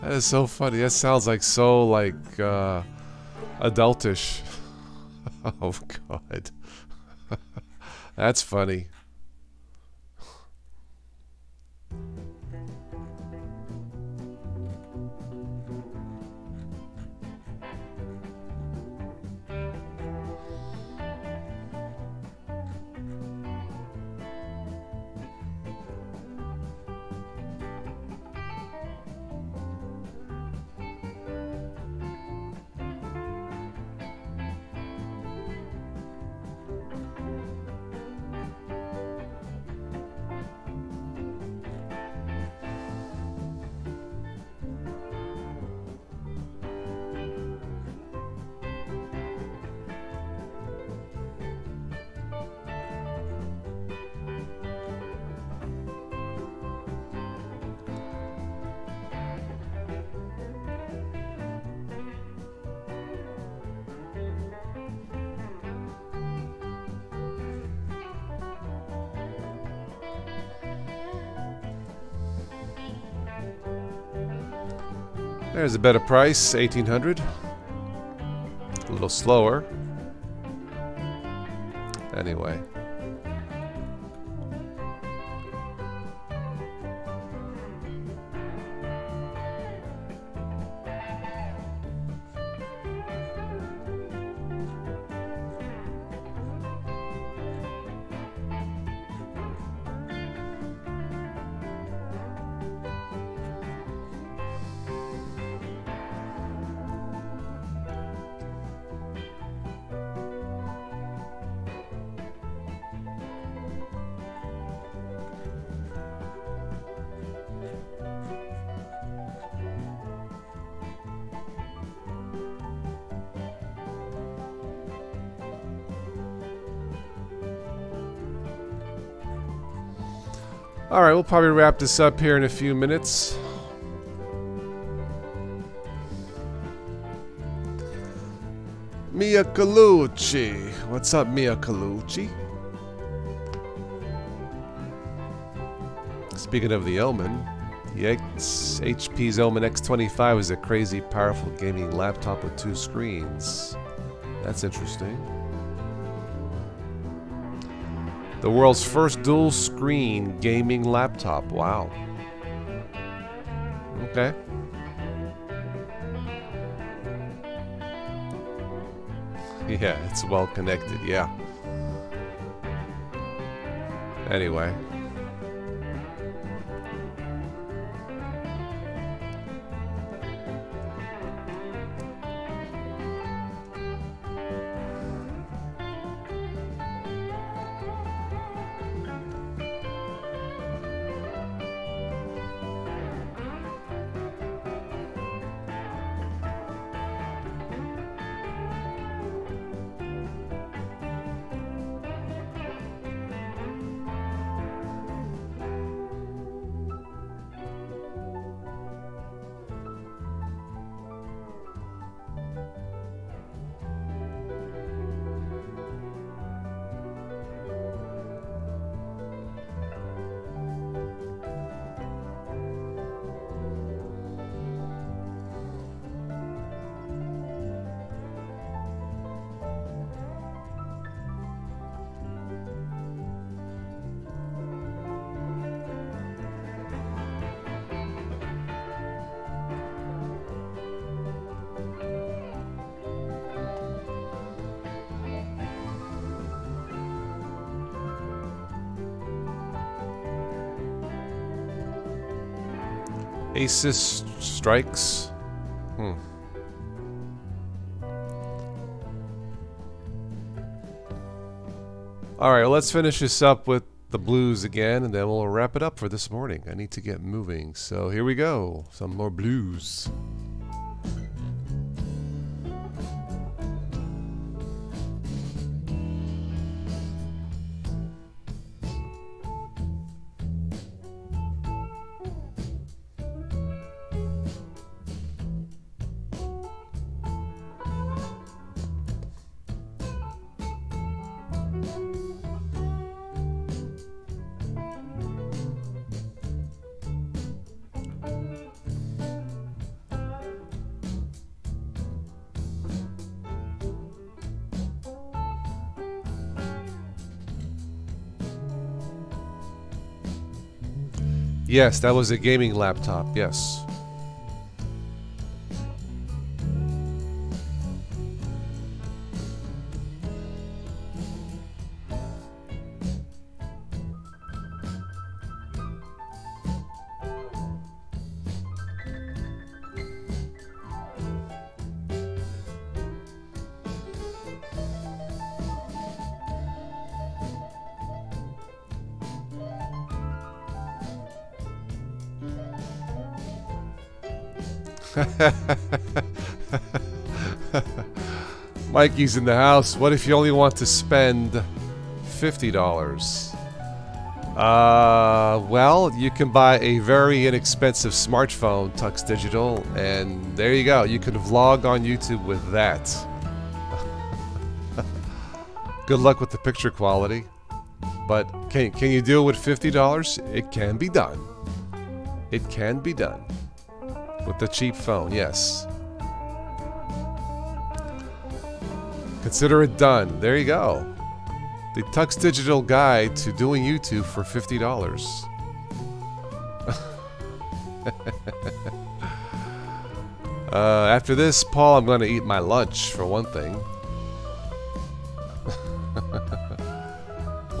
That is so funny. That sounds like so like uh, adultish. oh god. That's funny. There's a better price, 1800 A little slower. Anyway. Probably wrap this up here in a few minutes. Mia Colucci. What's up, Mia Colucci? Speaking of the Omen, the X HP's Omen X25 is a crazy powerful gaming laptop with two screens. That's interesting. The world's first dual screen gaming laptop. Wow. Okay. Yeah, it's well connected, yeah. Anyway. Asus strikes. Hmm. All right, well, let's finish this up with the blues again, and then we'll wrap it up for this morning. I need to get moving, so here we go. Some more blues. Yes, that was a gaming laptop, yes. Mikey's in the house. What if you only want to spend $50? Uh, well, you can buy a very inexpensive smartphone, Tux Digital, and there you go. You can vlog on YouTube with that. Good luck with the picture quality. But can, can you do it with $50? It can be done. It can be done. With the cheap phone, yes. Consider it done. There you go. The Tux Digital Guide to doing YouTube for $50. uh, after this, Paul, I'm going to eat my lunch, for one thing.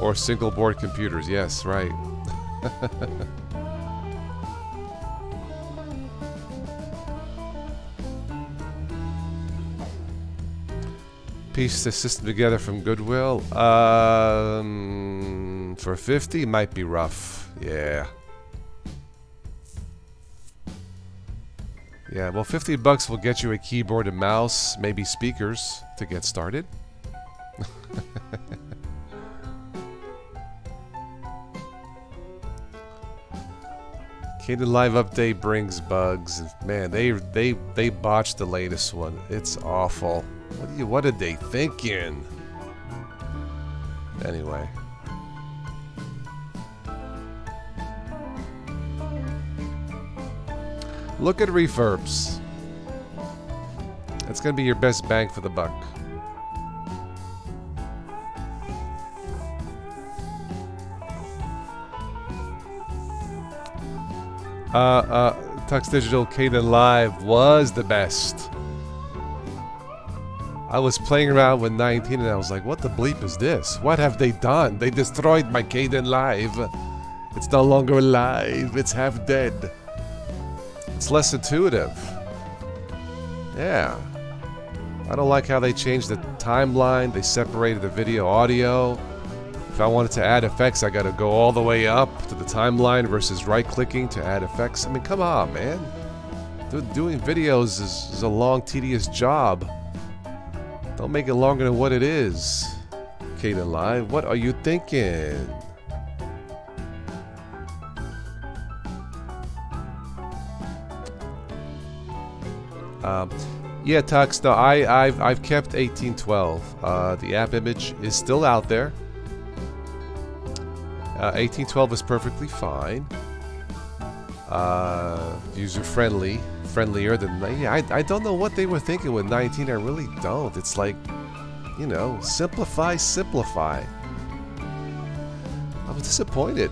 or single board computers, yes, right. piece the system together from Goodwill. Um, for 50 might be rough. Yeah. Yeah, well 50 bucks will get you a keyboard and mouse, maybe speakers to get started. Kdenlive update brings bugs. Man, they they they botched the latest one. It's awful. What, are you, what are they thinking? Anyway. Look at refurbs. That's going to be your best bang for the buck. Uh, uh, Tux Digital Kdenlive was the best. I was playing around with 19 and I was like, what the bleep is this? What have they done? They destroyed my Caden Kdenlive. It's no longer alive. It's half dead. It's less intuitive. Yeah. I don't like how they changed the timeline. They separated the video audio. If I wanted to add effects, I gotta go all the way up to the timeline versus right-clicking to add effects. I mean, come on, man. Doing videos is, is a long, tedious job. Don't make it longer than what it is. Kdenlive, what are you thinking? Um, yeah, Tux. No, I, I've, I've kept 1812. Uh, the app image is still out there. Uh, 1812 is perfectly fine. Uh, user friendly friendlier than yeah, I, I don't know what they were thinking with 19 I really don't. It's like you know simplify simplify. I was disappointed.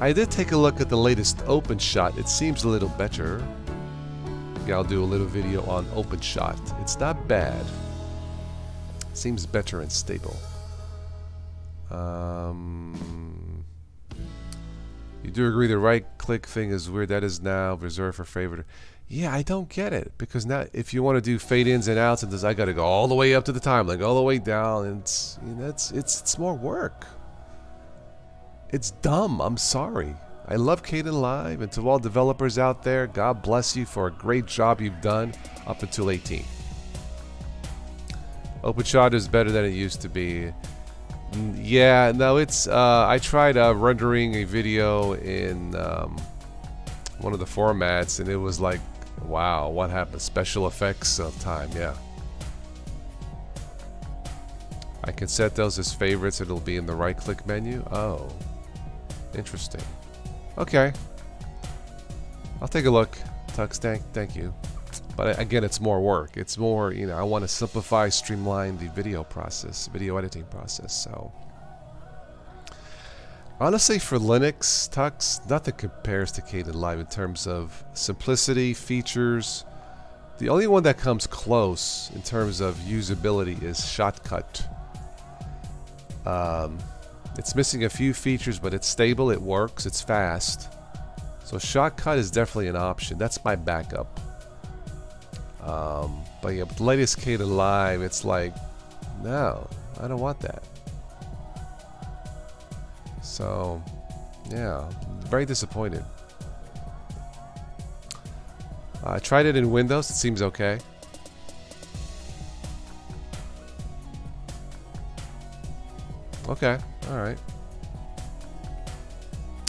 I did take a look at the latest OpenShot it seems a little better. Maybe I'll do a little video on OpenShot it's not bad. Seems better and stable. Um you do agree the right click thing is weird. That is now reserved for favorite. Yeah, I don't get it because now if you want to do fade ins and outs and this, I got to go all the way up to the timeline, all the way down, and it's you know, it's it's it's more work. It's dumb. I'm sorry. I love Kdenlive, and to all developers out there, God bless you for a great job you've done up until 18. OpenShot is better than it used to be. Yeah, no, it's. Uh, I tried uh, rendering a video in um, one of the formats, and it was like, wow, what happened? Special effects of time, yeah. I can set those as favorites. It'll be in the right-click menu. Oh, interesting. Okay, I'll take a look. Tux, thank, thank you. But again, it's more work. It's more, you know, I want to simplify, streamline the video process, video editing process. So, Honestly, for Linux, Tux, nothing compares to Kdenlive in terms of simplicity, features. The only one that comes close in terms of usability is Shotcut. Um, it's missing a few features, but it's stable, it works, it's fast. So Shotcut is definitely an option. That's my backup. Um, but yeah, with the latest Kdenlive, it's like, no, I don't want that. So, yeah, very disappointed. I tried it in Windows, it seems okay. Okay, alright.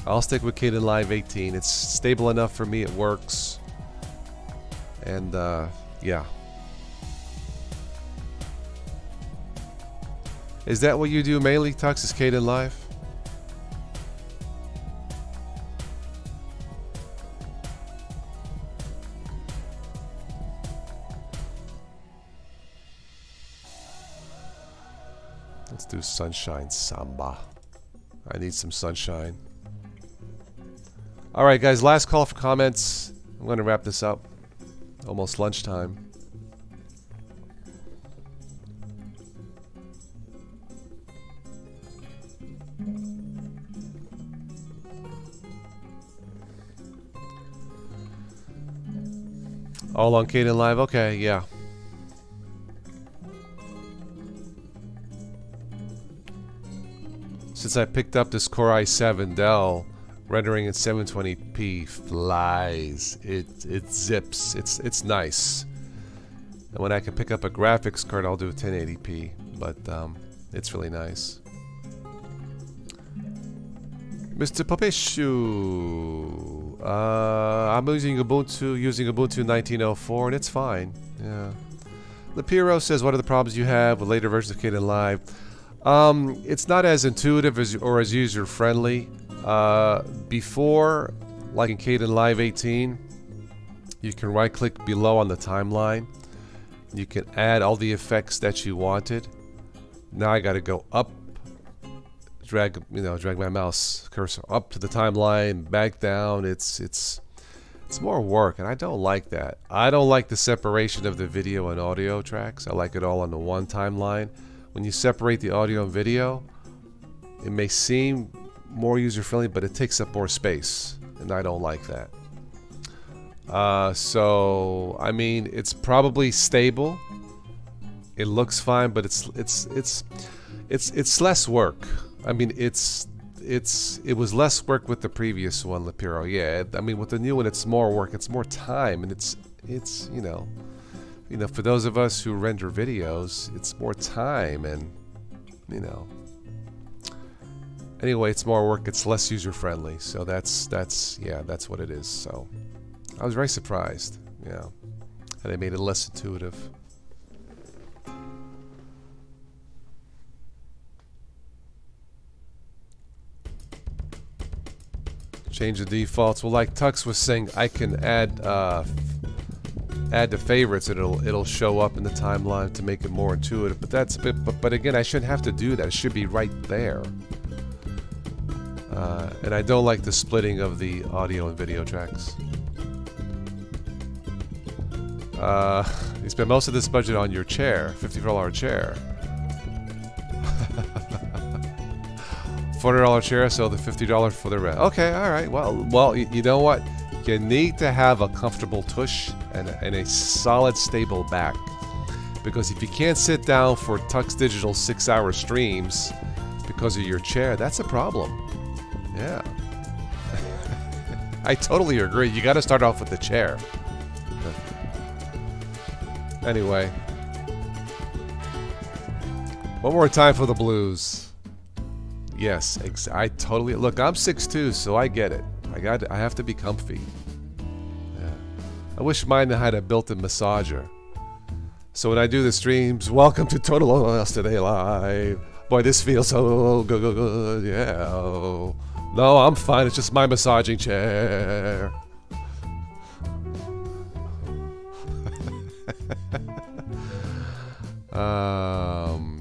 I'll stick with Kdenlive 18. It's stable enough for me, it works. And, uh, yeah. Is that what you do mainly, Tux, is Kdenlive? Let's do Sunshine Samba. I need some sunshine. Alright guys, last call for comments. I'm going to wrap this up. Almost lunchtime. All on Caden Kdenlive? Okay, yeah. Since I picked up this Core i7 Dell, rendering at 720p flies. It it zips. It's it's nice. And when I can pick up a graphics card, I'll do 1080p. But um, it's really nice. Mr. Popeshu, uh, I'm using Ubuntu, using Ubuntu 1904, and it's fine. Yeah. Lapiro says, "What are the problems you have with later versions of Kdenlive?" Um, it's not as intuitive as or as user friendly. Uh, before, like in Kdenlive 18, you can right click below on the timeline. You can add all the effects that you wanted. Now I got to go up, drag you know drag my mouse cursor up to the timeline, back down. It's it's it's more work, and I don't like that. I don't like the separation of the video and audio tracks. I like it all on the one timeline. When you separate the audio and video, it may seem more user-friendly, but it takes up more space, and I don't like that. Uh, so, I mean, it's probably stable. It looks fine, but it's it's it's it's it's less work. I mean, it's it's it was less work with the previous one, Lapiro. Yeah, I mean, with the new one, it's more work. It's more time, and it's it's you know you know, for those of us who render videos, it's more time and, you know. Anyway, it's more work, it's less user-friendly. So that's, that's, yeah, that's what it is. So I was very surprised, yeah. And they made it less intuitive. Change the defaults. Well, like Tux was saying, I can add uh, add to favorites it'll it'll show up in the timeline to make it more intuitive but that's bit, but, but again I shouldn't have to do that it should be right there. Uh, and I don't like the splitting of the audio and video tracks. Uh, you spent most of this budget on your chair $50 chair. $400 chair so the $50 for the rest. Okay alright well well you, you know what you need to have a comfortable tush and a, and a solid, stable back. Because if you can't sit down for Tux Digital six hour streams because of your chair, that's a problem. Yeah. I totally agree. You got to start off with the chair. Anyway. One more time for the blues. Yes, I totally look. I'm 6'2", so I get it. I got. I have to be comfy. Yeah. I wish mine had a built-in massager. So when I do the streams, welcome to Total OS Today Live. Boy, this feels so good, good, good. Yeah. No, I'm fine. It's just my massaging chair. um,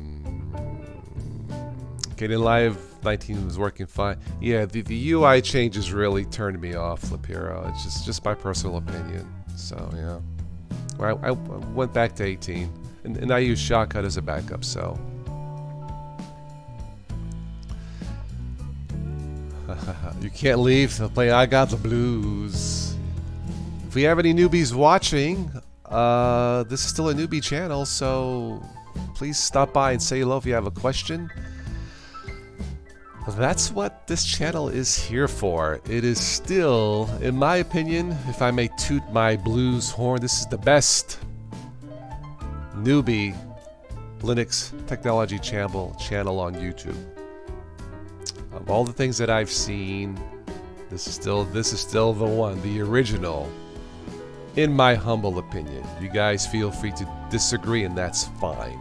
Kdenlive 19 was working fine. Yeah, the, the UI changes really turned me off, Lapiro. It's just just my personal opinion. So yeah, I, I went back to 18, and, and I use Shotcut as a backup. So. you can't leave to play I Got the Blues. If we have any newbies watching, uh, this is still a newbie channel, so please stop by and say hello if you have a question. That's what this channel is here for. It is still, in my opinion, if I may toot my blues horn, this is the best newbie Linux technology channel channel on YouTube. Of all the things that I've seen, this is still this is still the one, the original. In my humble opinion, you guys feel free to disagree, and that's fine.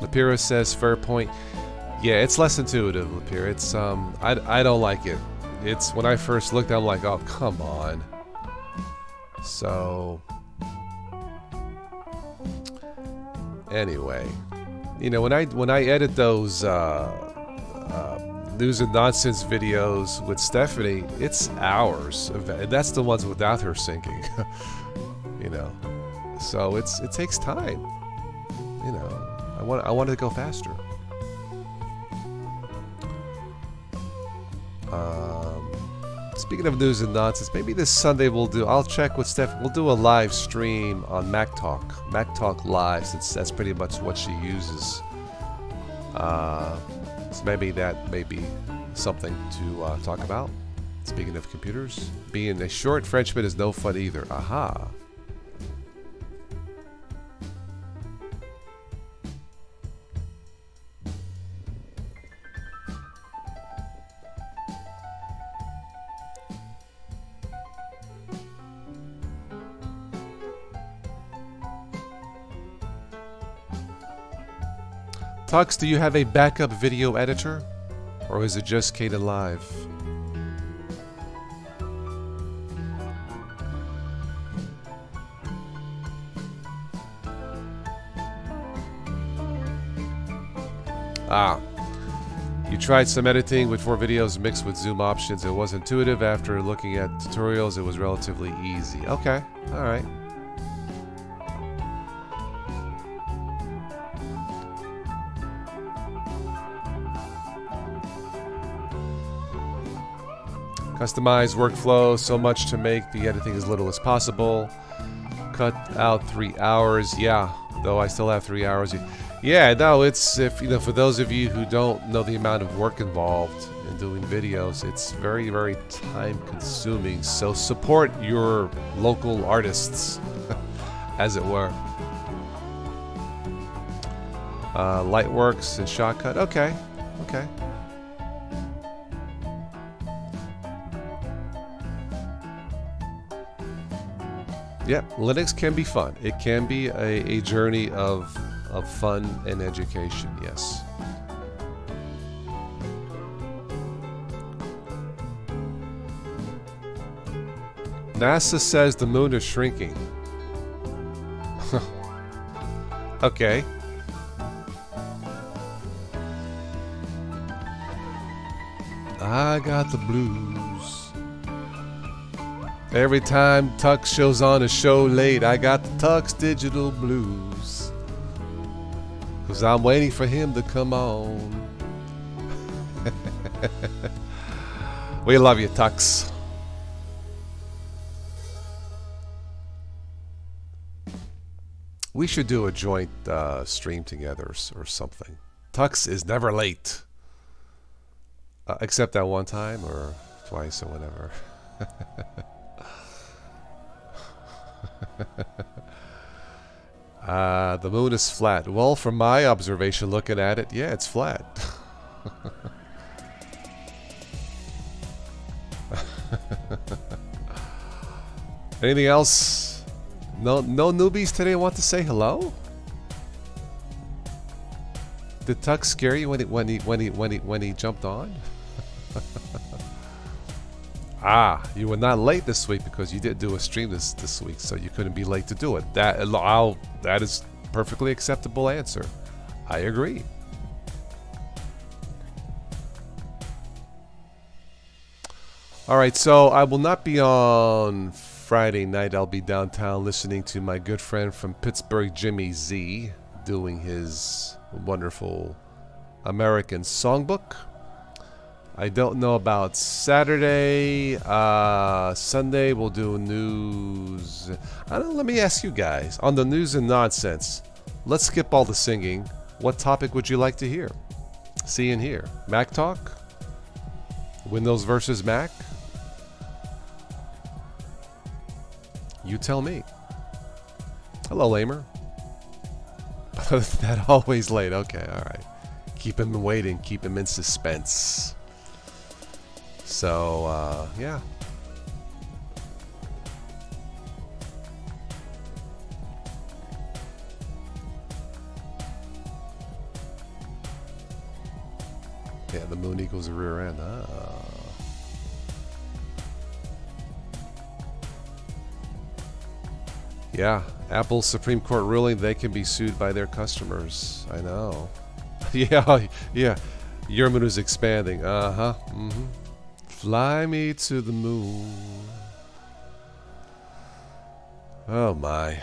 Lapira says, fair point. Yeah, it's less intuitive, Lapira. It's um, I I don't like it. It's when I first looked, I'm like, oh come on. So anyway, you know when I when I edit those uh, uh, news and nonsense videos with Stephanie, it's hours. Of, and that's the ones without her syncing. you know, so it's it takes time. You know, I want I wanted to go faster. Um, speaking of news and nonsense, maybe this Sunday we'll do. I'll check with Steph. We'll do a live stream on Mac Talk, Mac Talk Live, since that's pretty much what she uses. Uh, so maybe that may be something to uh, talk about. Speaking of computers, being a short Frenchman is no fun either. Aha. Tux, do you have a backup video editor? Or is it just Kdenlive? Ah. You tried some editing with four videos mixed with zoom options. It was intuitive. After looking at tutorials, it was relatively easy. Okay. Alright. Customize workflow so much to make the editing as little as possible. Cut out three hours. Yeah, though I still have three hours. Yeah, no, it's if you know for those of you who don't know the amount of work involved in doing videos, it's very very time consuming. So support your local artists, as it were. Uh, Lightworks and Shotcut. Okay, okay. Yeah, Linux can be fun. It can be a, a journey of, of fun and education, yes. NASA says the moon is shrinking. okay. I got the blues. Every time Tux shows on a show late, I got the Tux Digital Blues. Cause I'm waiting for him to come on. we love you, Tux. We should do a joint uh, stream together or something. Tux is never late. Uh, except that one time or twice or whatever. uh, the moon is flat. Well, from my observation looking at it, yeah, it's flat. Anything else? No, no newbies today want to say hello? Did Tux scare you when he when he when he when he when he jumped on? Ah, you were not late this week because you did do a stream this this week, so you couldn't be late to do it. That I'll, that is perfectly acceptable answer. I agree. All right, so I will not be on Friday night. I'll be downtown listening to my good friend from Pittsburgh, Jimmy Z, doing his wonderful American songbook. I don't know about Saturday. Uh, Sunday we'll do news. I don't. Let me ask you guys on the news and nonsense. Let's skip all the singing. What topic would you like to hear? See and hear. Mac talk. Windows versus Mac. You tell me. Hello, Lamer. that always late. Okay, all right. Keep him waiting. Keep him in suspense. So, uh, yeah. Yeah, the moon equals the rear end. Ah. Yeah, Apple's Supreme Court ruling they can be sued by their customers. I know. yeah, yeah. Your moon is expanding. Uh huh. Mm hmm. Fly me to the moon. Oh my.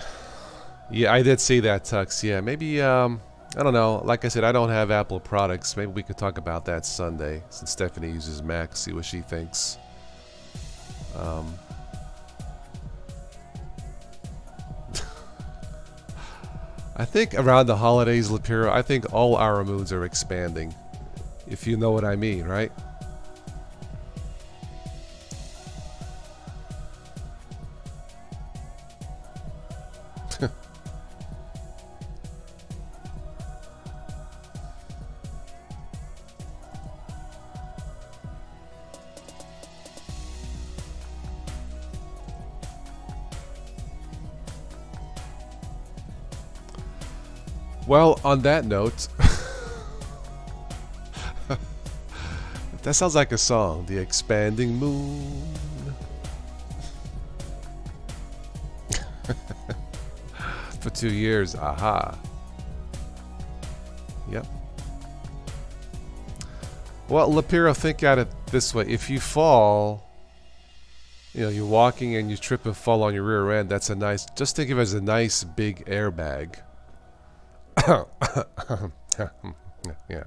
Yeah, I did see that, Tux. Yeah, maybe, um, I don't know. Like I said, I don't have Apple products. Maybe we could talk about that Sunday since Stephanie uses Mac, see what she thinks. Um, I think around the holidays, Lapiro, I think all our moons are expanding. If you know what I mean, right? Well, on that note, that sounds like a song. The expanding moon. For two years, aha. Yep. Well, Lapiro, think at it this way. If you fall, you know, you're walking and you trip and fall on your rear end, that's a nice, just think of it as a nice big airbag yeah.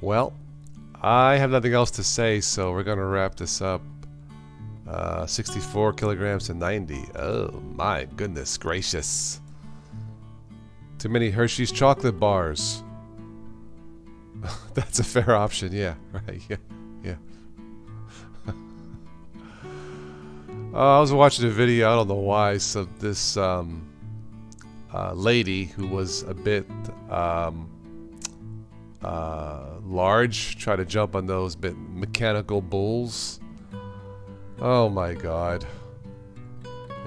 well, I have nothing else to say, so we're going to wrap this up. Uh, 64 kilograms to 90. Oh my goodness gracious. Too many Hershey's chocolate bars. That's a fair option, yeah, right, yeah, yeah. Uh, I was watching a video, I don't know why, so this um, uh, lady who was a bit um, uh, large tried to jump on those bit mechanical bulls. Oh my god.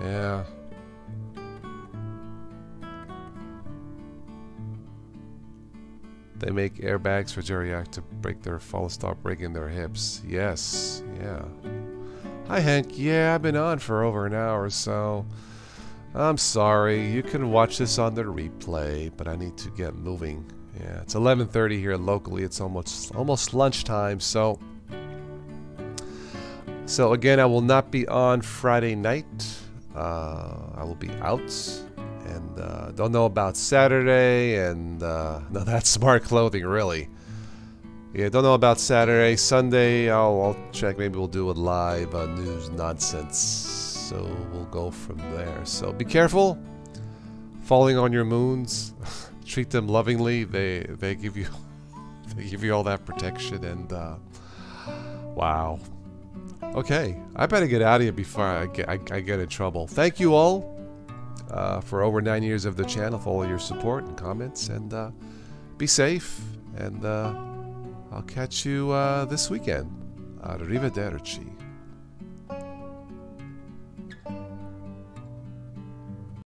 Yeah. They make airbags for geriatric to break their fall stop breaking their hips. Yes, yeah. Hi, Hank. Yeah, I've been on for over an hour, so I'm sorry. You can watch this on the replay, but I need to get moving. Yeah, it's 11:30 here locally. It's almost almost lunchtime, so so again, I will not be on Friday night. Uh, I will be out, and uh, don't know about Saturday. And uh, no, that's smart clothing, really. Yeah, don't know about Saturday. Sunday, I'll, I'll check. Maybe we'll do a live uh, news nonsense. So we'll go from there. So be careful. Falling on your moons. Treat them lovingly. They they give you they give you all that protection and uh, wow. Okay, I better get out of here before I get I, I get in trouble. Thank you all uh, for over nine years of the channel, for all your support and comments, and uh, be safe and. I'll catch you uh, this weekend. Arrivederci.